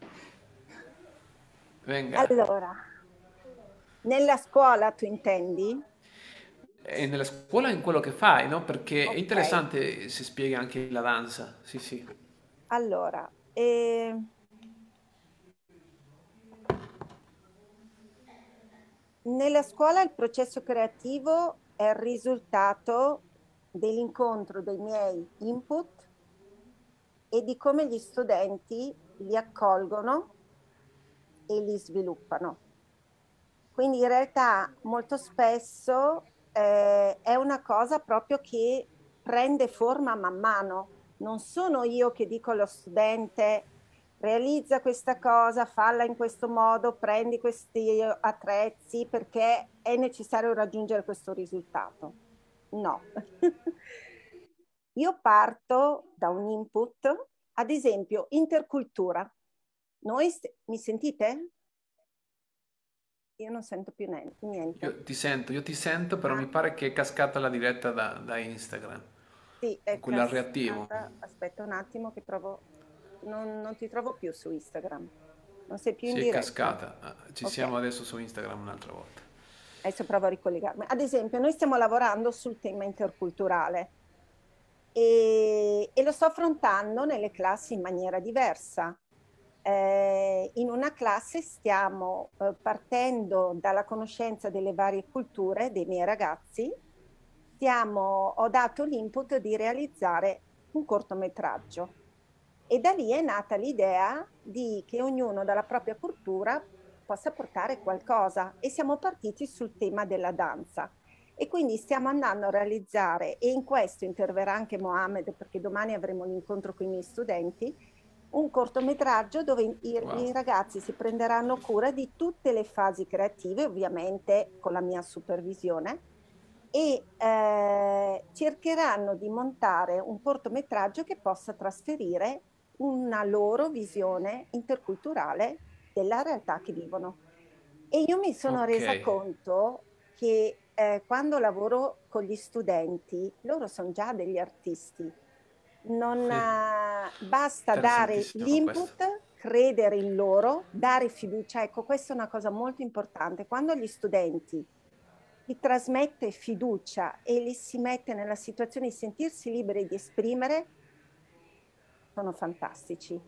Speaker 1: Venga.
Speaker 2: Allora, nella scuola tu intendi?
Speaker 1: E nella scuola in quello che fai, no? Perché okay. è interessante se spiega anche la danza, sì sì.
Speaker 2: Allora, eh... nella scuola il processo creativo è il risultato dell'incontro dei miei input e di come gli studenti li accolgono e li sviluppano. Quindi in realtà molto spesso eh, è una cosa proprio che prende forma man mano. Non sono io che dico allo studente realizza questa cosa, falla in questo modo, prendi questi attrezzi perché è necessario raggiungere questo risultato. No. Io parto da un input, ad esempio, intercultura. Noi, st- mi sentite? Io non sento più niente.
Speaker 1: Io ti sento, io ti sento, però ah. mi pare che è cascata la diretta da, da Instagram.
Speaker 2: Sì, è
Speaker 1: quella reattivo.
Speaker 2: Aspetta un attimo che provo. Non, non, ti trovo più su Instagram. Non sei più in
Speaker 1: sì,
Speaker 2: diretta.
Speaker 1: è cascata. Ah, ci okay. siamo adesso su Instagram un'altra volta.
Speaker 2: Adesso provo a ricollegarmi. Ad esempio, noi stiamo lavorando sul tema interculturale e, e lo sto affrontando nelle classi in maniera diversa. Eh, in una classe stiamo eh, partendo dalla conoscenza delle varie culture dei miei ragazzi, stiamo, ho dato l'input di realizzare un cortometraggio e da lì è nata l'idea di che ognuno dalla propria cultura possa portare qualcosa e siamo partiti sul tema della danza e quindi stiamo andando a realizzare e in questo interverrà anche Mohamed perché domani avremo l'incontro con i miei studenti un cortometraggio dove i, wow. i, ragazzi si prenderanno cura di tutte le fasi creative, ovviamente con la mia supervisione, e eh, cercheranno di montare un cortometraggio che possa trasferire una loro visione interculturale della realtà che vivono. E io mi sono okay. resa conto che eh, quando lavoro con gli studenti, loro sono già degli artisti non sì. basta dare l'input, credere in loro, dare fiducia. Ecco, questa è una cosa molto importante. Quando gli studenti ti trasmette fiducia e li si mette nella situazione di sentirsi liberi di esprimere, sono fantastici.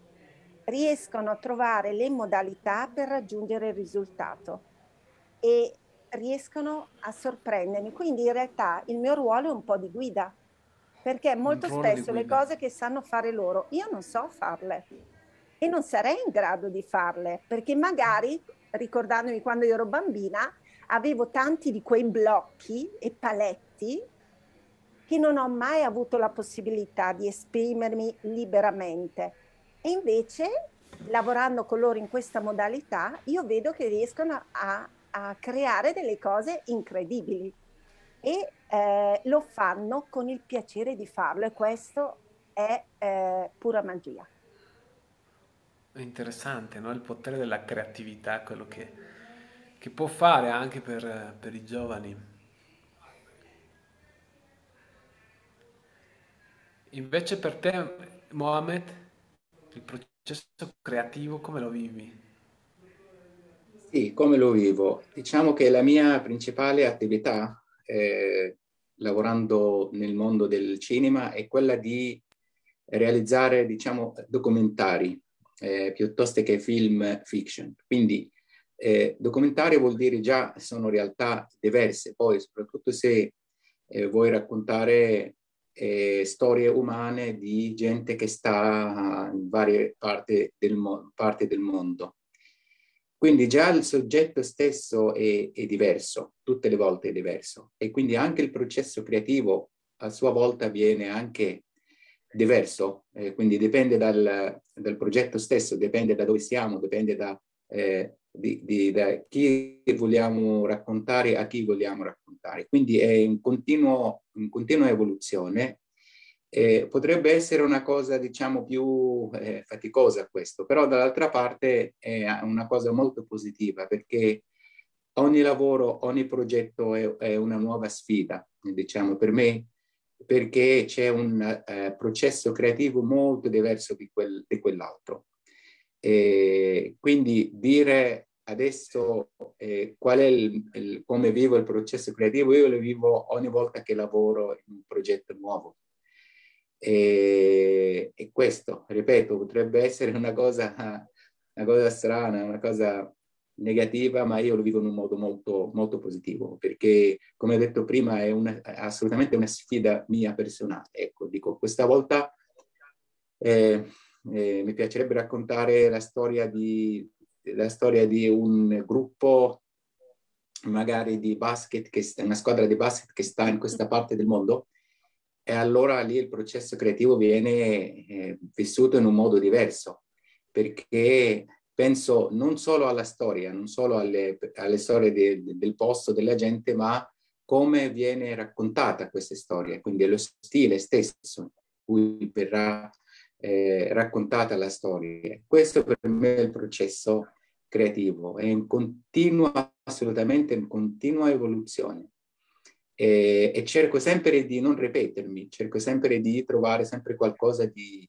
Speaker 2: Riescono a trovare le modalità per raggiungere il risultato e riescono a sorprendermi. Quindi in realtà il mio ruolo è un po' di guida perché molto spesso le cose che sanno fare loro, io non so farle e non sarei in grado di farle, perché magari, ricordandomi quando ero bambina, avevo tanti di quei blocchi e paletti che non ho mai avuto la possibilità di esprimermi liberamente. E invece, lavorando con loro in questa modalità, io vedo che riescono a, a creare delle cose incredibili e eh, lo fanno con il piacere di farlo e questo è eh, pura magia.
Speaker 1: È interessante, no? il potere della creatività, quello che, che può fare anche per, per i giovani. Invece per te, Mohamed, il processo creativo come lo vivi?
Speaker 3: Sì, come lo vivo? Diciamo che la mia principale attività eh, lavorando nel mondo del cinema è quella di realizzare, diciamo, documentari eh, piuttosto che film fiction. Quindi eh, documentario vuol dire già sono realtà diverse, poi soprattutto se eh, vuoi raccontare eh, storie umane di gente che sta in varie parti del, mo- parti del mondo. Quindi già il soggetto stesso è, è, diverso, tutte le volte è diverso e quindi anche il processo creativo a sua volta viene anche diverso, eh, quindi dipende dal, dal, progetto stesso, dipende da dove siamo, dipende da, eh, di, di, da, chi vogliamo raccontare, a chi vogliamo raccontare. Quindi è in, continuo, in continua evoluzione eh, potrebbe essere una cosa, diciamo, più eh, faticosa questo, però dall'altra parte è una cosa molto positiva perché ogni lavoro, ogni progetto è, è una nuova sfida, diciamo, per me, perché c'è un eh, processo creativo molto diverso di, quel, di quell'altro. E quindi dire adesso eh, qual è il, il, come vivo il processo creativo, io lo vivo ogni volta che lavoro in un progetto nuovo e, e, questo, ripeto, potrebbe essere una cosa, una cosa strana, una cosa negativa, ma io lo vivo in un modo molto, molto positivo, perché come ho detto prima è una, assolutamente una sfida mia personale. Ecco, dico, questa volta eh, eh, mi piacerebbe raccontare la storia, di, la storia di un gruppo magari di basket, che, una squadra di basket che sta in questa parte del mondo. E allora lì il processo creativo viene eh, vissuto in un modo diverso, perché penso non solo alla storia, non solo alle, alle storie de, de, del posto, della gente, ma come viene raccontata questa storia, quindi lo stile stesso in cui verrà eh, raccontata la storia. Questo per me è il processo creativo, è in continua, assolutamente in continua evoluzione. E, e, cerco sempre di non ripetermi, cerco sempre di trovare sempre qualcosa di,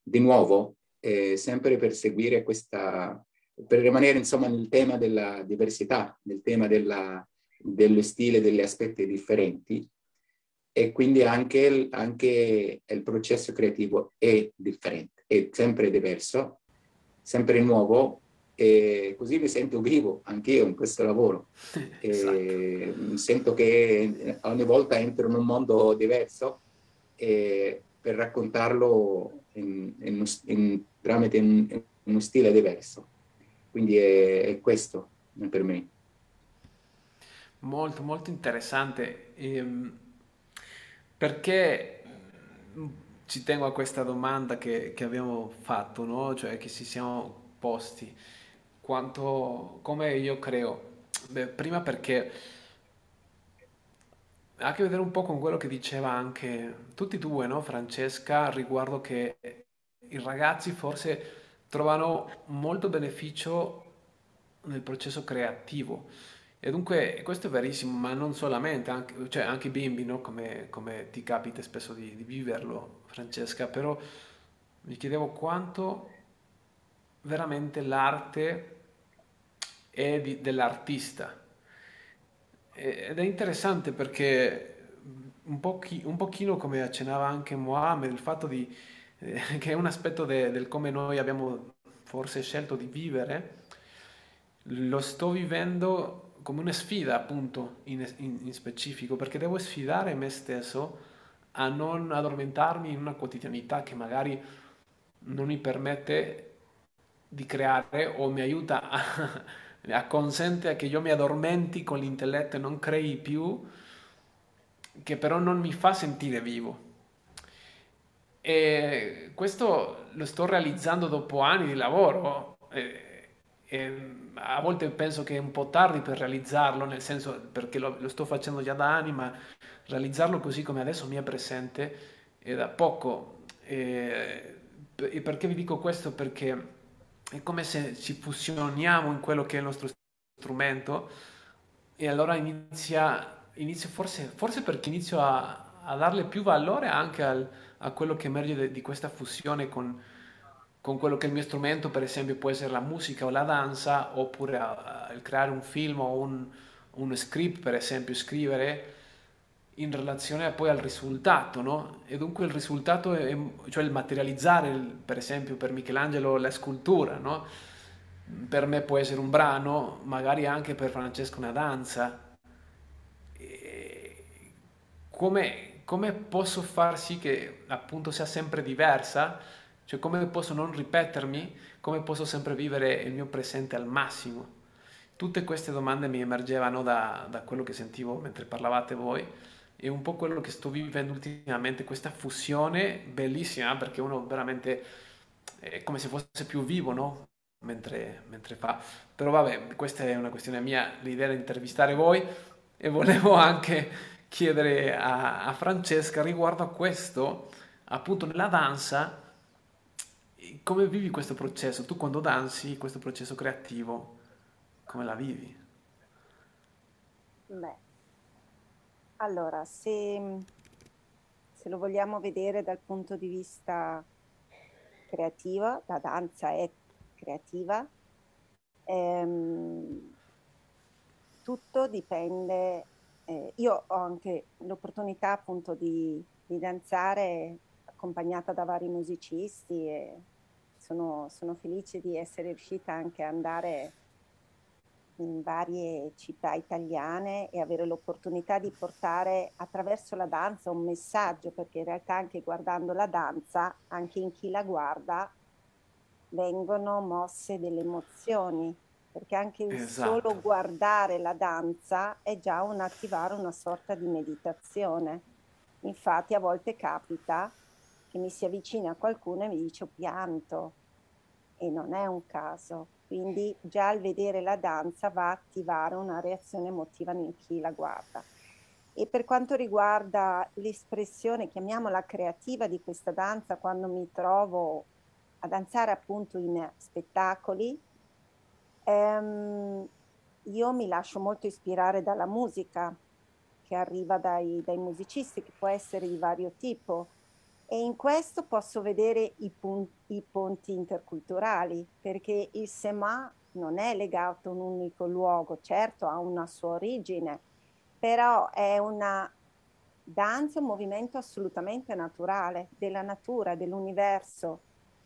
Speaker 3: di nuovo, eh, sempre per seguire questa, per rimanere insomma nel tema della diversità, nel tema della, dello stile, degli aspetti differenti e quindi anche, anche il processo creativo è differente, è sempre diverso, sempre nuovo e così mi sento vivo anch'io in questo lavoro. esatto. Sento che ogni volta entro in un mondo diverso per raccontarlo in, in, in, tramite uno stile diverso. Quindi è, è questo per me.
Speaker 1: Molto, molto interessante. Ehm, perché mm, ci tengo a questa domanda che, che abbiamo fatto, no? Cioè che ci siamo posti. Quanto, come io creo? Beh, prima perché ha a che vedere un po' con quello che diceva anche tutti e due, no? Francesca, riguardo che i ragazzi forse trovano molto beneficio nel processo creativo e dunque questo è verissimo, ma non solamente, anche, cioè anche i bimbi, no? come, come, ti capita spesso di, di, viverlo, Francesca, però mi chiedevo quanto veramente l'arte è di, dell'artista. Ed è interessante perché un, pochi, un pochino come accennava anche Mohamed, il fatto di, eh, che è un aspetto de, del come noi abbiamo forse scelto di vivere, lo sto vivendo come una sfida appunto in, in, in, specifico, perché devo sfidare me stesso a non addormentarmi in una quotidianità che magari non mi permette di creare o mi aiuta a, a consente che io mi addormenti con l'intelletto e non crei più, che però non mi fa sentire vivo. E questo lo sto realizzando dopo anni di lavoro. E, e a volte penso che è un po' tardi per realizzarlo, nel senso perché lo, lo, sto facendo già da anni, ma realizzarlo così come adesso mi è presente è da poco. E, e perché vi dico questo? Perché è come se ci fusioniamo in quello che è il nostro strumento e allora inizia, inizio forse, forse perché inizio a, a darle più valore anche al, a quello che emerge de, di questa fusione con con quello che è il mio strumento, per esempio può essere la musica o la danza, oppure a, a creare un film o un, un, script, per esempio scrivere in relazione poi al risultato, no? E dunque il risultato, è, cioè il materializzare, per esempio per Michelangelo la scultura, no? Per me può essere un brano, magari anche per Francesco una danza. Come, come posso far sì che appunto sia sempre diversa? Cioè come posso non ripetermi, come posso sempre vivere il mio presente al massimo. Tutte queste domande mi emergevano da, da quello che sentivo mentre parlavate voi e un po' quello che sto vivendo ultimamente, questa fusione bellissima perché uno veramente è come se fosse più vivo, no? Mentre, mentre fa. Però vabbè, questa è una questione mia, l'idea di intervistare voi e volevo anche chiedere a, a Francesca riguardo a questo, appunto nella danza, come vivi questo processo? Tu quando danzi, questo processo creativo, come la vivi?
Speaker 2: Beh, allora, se, se lo vogliamo vedere dal punto di vista creativo, la danza è creativa, ehm, tutto dipende. Eh, io ho anche l'opportunità appunto di, di danzare accompagnata da vari musicisti e sono, sono felice di essere riuscita anche ad andare in varie città italiane e avere l'opportunità di portare attraverso la danza un messaggio, perché in realtà anche guardando la danza, anche in chi la guarda, vengono mosse delle emozioni, perché anche il esatto. solo guardare la danza è già un attivare una sorta di meditazione. Infatti a volte capita che mi si avvicina qualcuno e mi dice ho pianto e non è un caso. Quindi già al vedere la danza va a attivare una reazione emotiva in chi la guarda. E per quanto riguarda l'espressione, chiamiamola creativa, di questa danza, quando mi trovo a danzare appunto in spettacoli, ehm, io mi lascio molto ispirare dalla musica che arriva dai, dai musicisti, che può essere di vario tipo. E in questo posso vedere i, pun- i ponti interculturali, perché il Sema non è legato a un unico luogo, certo ha una sua origine, però è una danza, un movimento assolutamente naturale, della natura, dell'universo.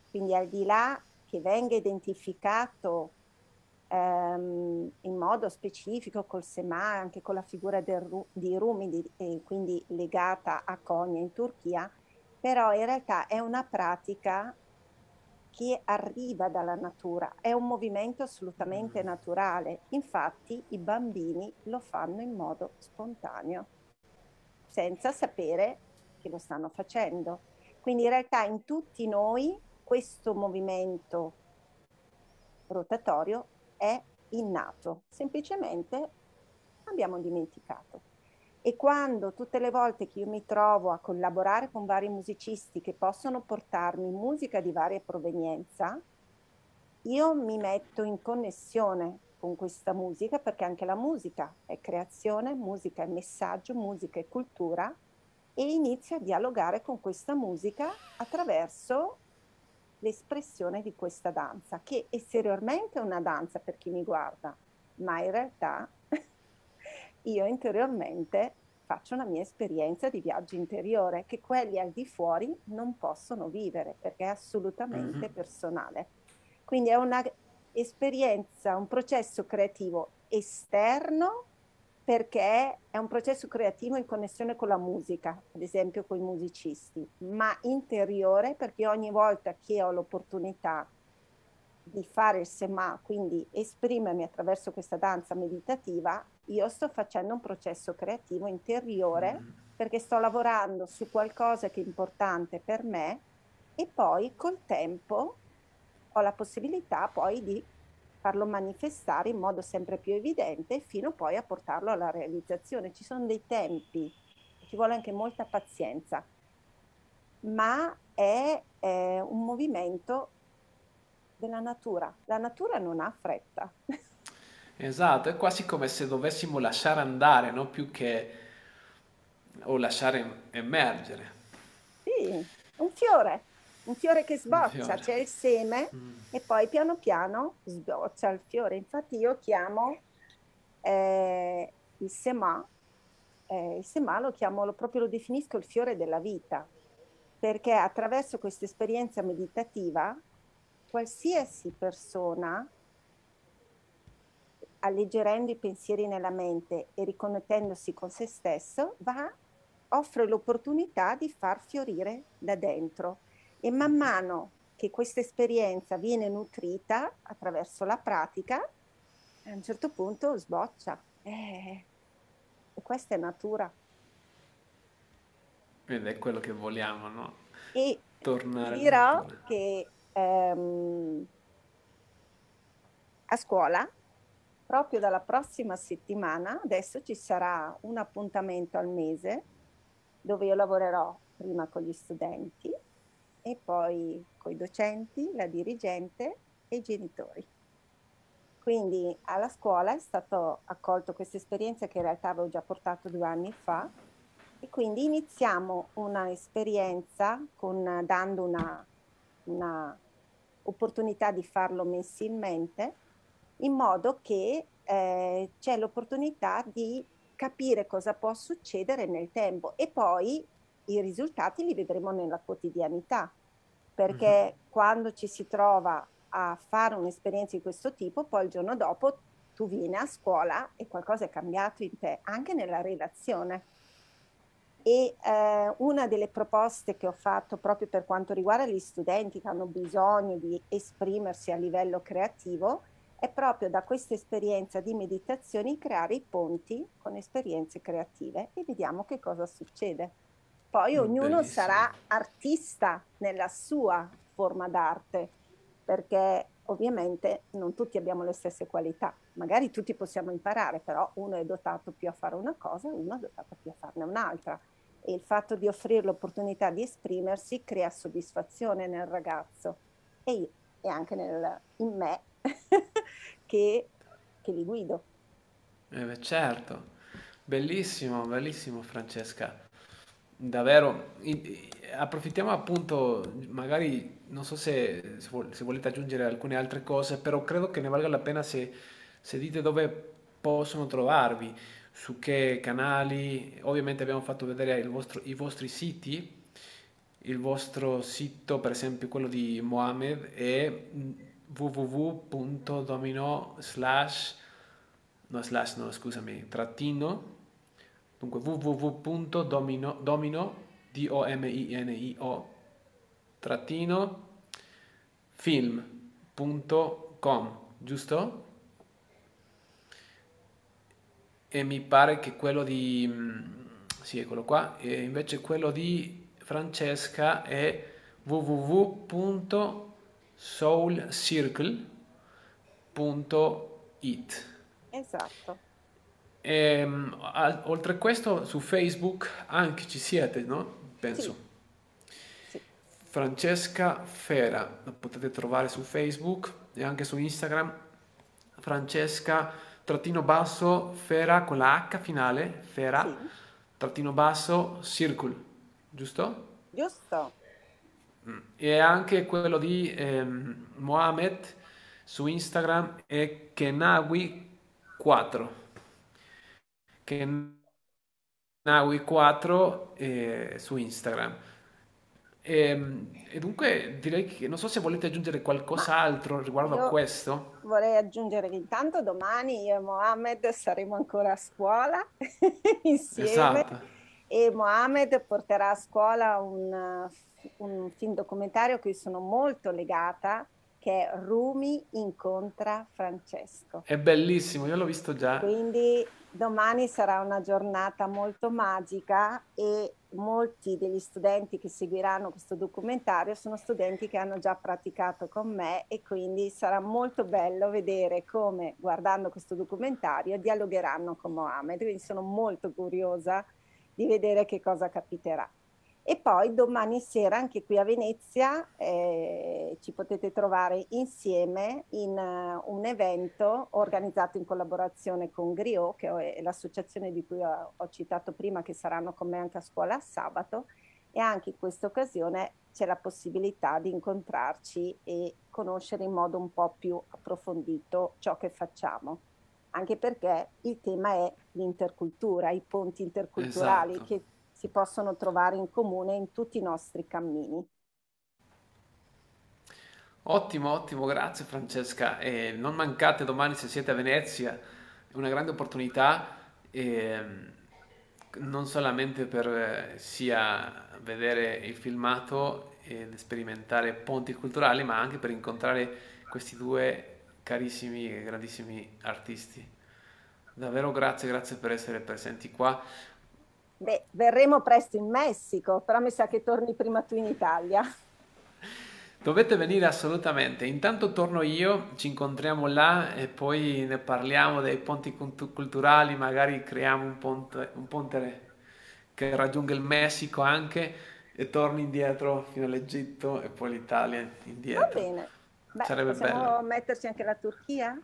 Speaker 2: Quindi al di là che venga identificato ehm, in modo specifico col Sema, anche con la figura del, di Rumi, di, e quindi legata a Konya in Turchia, però in realtà è una pratica che arriva dalla natura, è un movimento assolutamente mm. naturale, infatti i bambini lo fanno in modo spontaneo, senza sapere che lo stanno facendo. Quindi in realtà in tutti noi questo movimento rotatorio è innato, semplicemente abbiamo dimenticato. E quando tutte le volte che io mi trovo a collaborare con vari musicisti che possono portarmi musica di varia provenienza, io mi metto in connessione con questa musica perché anche la musica è creazione, musica è messaggio, musica è cultura e inizio a dialogare con questa musica attraverso l'espressione di questa danza, che esteriormente è una danza per chi mi guarda, ma in realtà io interiormente faccio una mia esperienza di viaggio interiore che quelli al di fuori non possono vivere perché è assolutamente mm-hmm. personale. Quindi è un'esperienza, un processo creativo esterno perché è un processo creativo in connessione con la musica, ad esempio con i musicisti, ma interiore perché ogni volta che ho l'opportunità di fare il Sema, quindi esprimermi attraverso questa danza meditativa, io sto facendo un processo creativo interiore mm. perché sto lavorando su qualcosa che è importante per me e poi col tempo ho la possibilità poi di farlo manifestare in modo sempre più evidente fino poi a portarlo alla realizzazione. Ci sono dei tempi, ci vuole anche molta pazienza, ma è, è un movimento della natura. La natura non ha fretta.
Speaker 1: Esatto, è quasi come se dovessimo lasciare andare, no? più che o lasciare emergere.
Speaker 2: Sì, un fiore, un fiore che sboccia, c'è il seme mm. e poi piano piano sboccia il fiore. Infatti io chiamo eh, il sema, eh, il sema lo chiamo, lo proprio lo definisco il fiore della vita, perché attraverso questa esperienza meditativa qualsiasi persona, alleggerendo i pensieri nella mente e riconnettendosi con se stesso, va, offre l'opportunità di far fiorire da dentro. E man mano che questa esperienza viene nutrita attraverso la pratica, a un certo punto sboccia. Eh, e questa è natura.
Speaker 1: Ed è quello che vogliamo, no?
Speaker 2: E Tornare dirò che ehm, a scuola, proprio dalla prossima settimana, adesso ci sarà un appuntamento al mese dove io lavorerò prima con gli studenti e poi con i docenti, la dirigente e i genitori. Quindi alla scuola è stato accolto questa esperienza che in realtà avevo già portato due anni fa e quindi iniziamo una esperienza con, dando una, una opportunità di farlo mensilmente, in modo che eh, c'è l'opportunità di capire cosa può succedere nel tempo e poi i risultati li vedremo nella quotidianità, perché uh-huh. quando ci si trova a fare un'esperienza di questo tipo, poi il giorno dopo tu vieni a scuola e qualcosa è cambiato in te, anche nella relazione. E eh, una delle proposte che ho fatto proprio per quanto riguarda gli studenti che hanno bisogno di esprimersi a livello creativo è proprio da questa esperienza di meditazione creare i ponti con esperienze creative e vediamo che cosa succede. Poi ognuno Bellissimo. sarà artista nella sua forma d'arte, perché Ovviamente non tutti abbiamo le stesse qualità, magari tutti possiamo imparare, però uno è dotato più a fare una cosa e uno è dotato più a farne un'altra. E il fatto di offrire l'opportunità di esprimersi crea soddisfazione nel ragazzo e, e anche nel, in me che, che li guido.
Speaker 1: Eh beh, certo, bellissimo, bellissimo Francesca. Davvero, approfittiamo appunto, magari non so se, se, volete aggiungere alcune altre cose, però credo che ne valga la pena se, se dite dove possono trovarvi, su che canali. Ovviamente abbiamo fatto vedere vostro, i vostri siti, il vostro sito, per esempio quello di Mohamed, è www.domino slash, no slash, no scusami, trattino Dunque www.domino, domino, D-O-M-I-N-I-O, trattino, film.com, giusto? E mi pare che quello di... Mm, sì, eccolo qua. E invece quello di Francesca è www.soulcircle.it.
Speaker 2: Esatto.
Speaker 1: E, ehm, oltre a questo, su Facebook anche ci siete, no? Penso. Sì. Sì. Francesca Fera, la potete trovare su Facebook e anche su Instagram. Francesca trattino basso Fera con la H finale, Fera sì. trattino basso Circle, giusto?
Speaker 2: Giusto.
Speaker 1: Mm. E anche quello di ehm, Mohamed su Instagram è Kenawi 4 che Naui 4 eh, su Instagram. E, ehm, e, dunque direi che non so se volete aggiungere qualcos'altro riguardo a questo.
Speaker 2: Vorrei aggiungere che intanto domani io e Mohamed saremo ancora a scuola insieme esatto. e Mohamed porterà a scuola un, un film documentario a cui sono molto legata che è Rumi incontra Francesco.
Speaker 1: È bellissimo, io l'ho visto già.
Speaker 2: Quindi domani sarà una giornata molto magica e molti degli studenti che seguiranno questo documentario sono studenti che hanno già praticato con me e quindi sarà molto bello vedere come guardando questo documentario dialogheranno con Mohamed. Quindi sono molto curiosa di vedere che cosa capiterà. E poi domani sera anche qui a Venezia eh, ci potete trovare insieme in uh, un evento organizzato in collaborazione con Griot, che è l'associazione di cui ho, ho, citato prima, che saranno con me anche a scuola a sabato. E anche in questa occasione c'è la possibilità di incontrarci e conoscere in modo un po' più approfondito ciò che facciamo. Anche perché il tema è l'intercultura, i ponti interculturali esatto. che si possono trovare in comune in tutti i nostri cammini.
Speaker 1: Ottimo, ottimo, grazie Francesca. E non mancate domani se siete a Venezia, è una grande opportunità eh, non solamente per eh, sia vedere il filmato ed sperimentare ponti culturali, ma anche per incontrare questi due carissimi e grandissimi artisti. Davvero grazie, grazie per essere presenti qua.
Speaker 2: Beh, verremo presto in Messico, però mi sa che torni prima tu in Italia.
Speaker 1: Dovete venire assolutamente. Intanto torno io, ci incontriamo là e poi ne parliamo dei ponti culturali, magari creiamo un ponte, un ponte che raggiunga il Messico anche e torni indietro fino all'Egitto e poi l'Italia indietro.
Speaker 2: Va bene. Beh, Sarebbe possiamo bello. metterci anche la Turchia?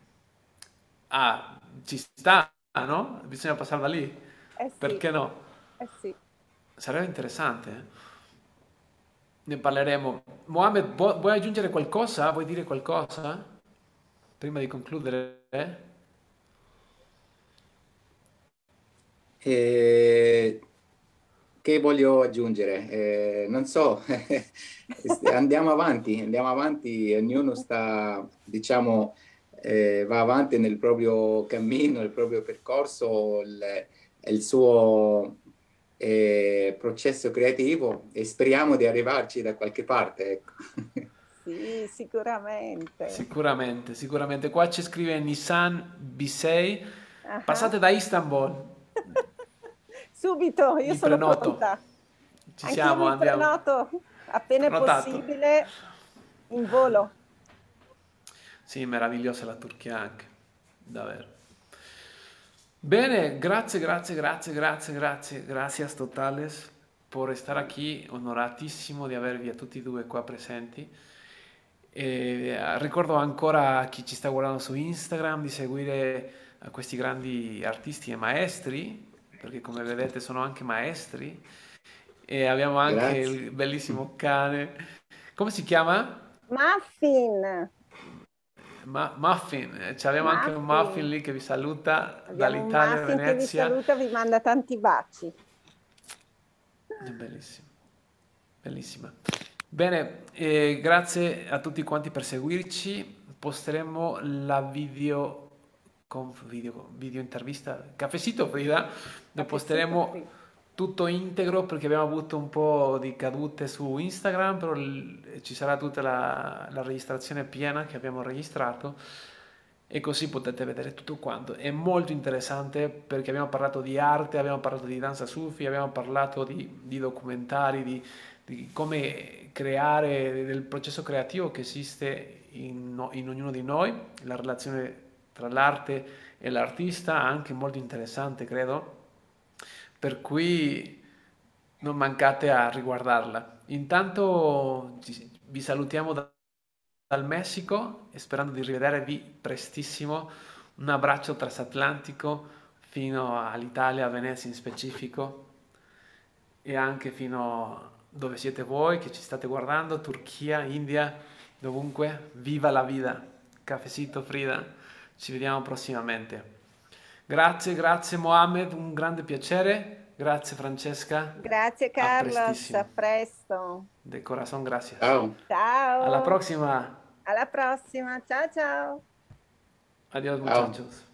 Speaker 1: Ah, ci sta, no? Bisogna passare da lì. Eh sì. Perché no?
Speaker 2: Eh sì.
Speaker 1: Sarebbe interessante. Eh. Ne parleremo. Mohamed, vuoi aggiungere qualcosa? Vuoi dire qualcosa? Prima di concludere?
Speaker 3: Eh, che voglio aggiungere? Eh, non so, andiamo avanti, andiamo avanti, ognuno sta, diciamo, eh, va avanti nel proprio cammino, nel proprio percorso, il, il suo eh, processo creativo e speriamo di arrivarci da qualche parte. Ecco.
Speaker 2: Sì, sicuramente.
Speaker 1: Sicuramente, sicuramente. Qua ci scrive Nissan B6, uh-huh. passate da Istanbul.
Speaker 2: Subito, io mi sono prenoto. pronta.
Speaker 1: Ci Anche siamo, mi
Speaker 2: prenoto appena Prenotato. possibile in volo.
Speaker 1: Sì, meravigliosa la Turchia anche, davvero. Bene, grazie, grazie, grazie, grazie, grazie, gracias totales por estar aquí, onoratissimo di avervi a tutti e due qua presenti. E eh, ricordo ancora a chi ci sta guardando su Instagram di seguire questi grandi artisti e maestri, perché come vedete sono anche maestri, e abbiamo anche Grazie. il bellissimo cane. Come si chiama?
Speaker 2: Muffin.
Speaker 1: Ma, muffin, eh, abbiamo muffin. anche un muffin lì che vi saluta abbiamo dall'Italia, Venezia. che vi
Speaker 2: saluta, vi manda tanti baci.
Speaker 1: È bellissimo, bellissima. Bene, eh, grazie a tutti quanti per seguirci. Posteremo la video, video, video intervista, caffecito Frida, lo posteremo tutto integro perché abbiamo avuto un po' di cadute su Instagram, però ci sarà tutta la, la registrazione piena che abbiamo registrato e così potete vedere tutto quanto. È molto interessante perché abbiamo parlato di arte, abbiamo parlato di danza sufi, abbiamo parlato di, di documentari, di, di, come creare, del processo creativo che esiste in, in ognuno di noi, la relazione tra l'arte e l'artista, anche molto interessante credo per cui non mancate a riguardarla. Intanto vi salutiamo da, dal Messico e sperando di rivedervi prestissimo. Un abbraccio transatlantico fino all'Italia, a Venezia in specifico e anche fino dove siete voi che ci state guardando, Turchia, India, dovunque. Viva la vita! Cafecito Frida, ci vediamo prossimamente. Grazie, grazie Mohamed, un grande piacere. Grazie Francesca.
Speaker 2: Grazie Carlos, a, a presto.
Speaker 1: De corazón, gracias.
Speaker 3: Ciao.
Speaker 2: Ciao.
Speaker 1: Alla prossima.
Speaker 2: Alla prossima, ciao ciao.
Speaker 1: Adiós muchachos.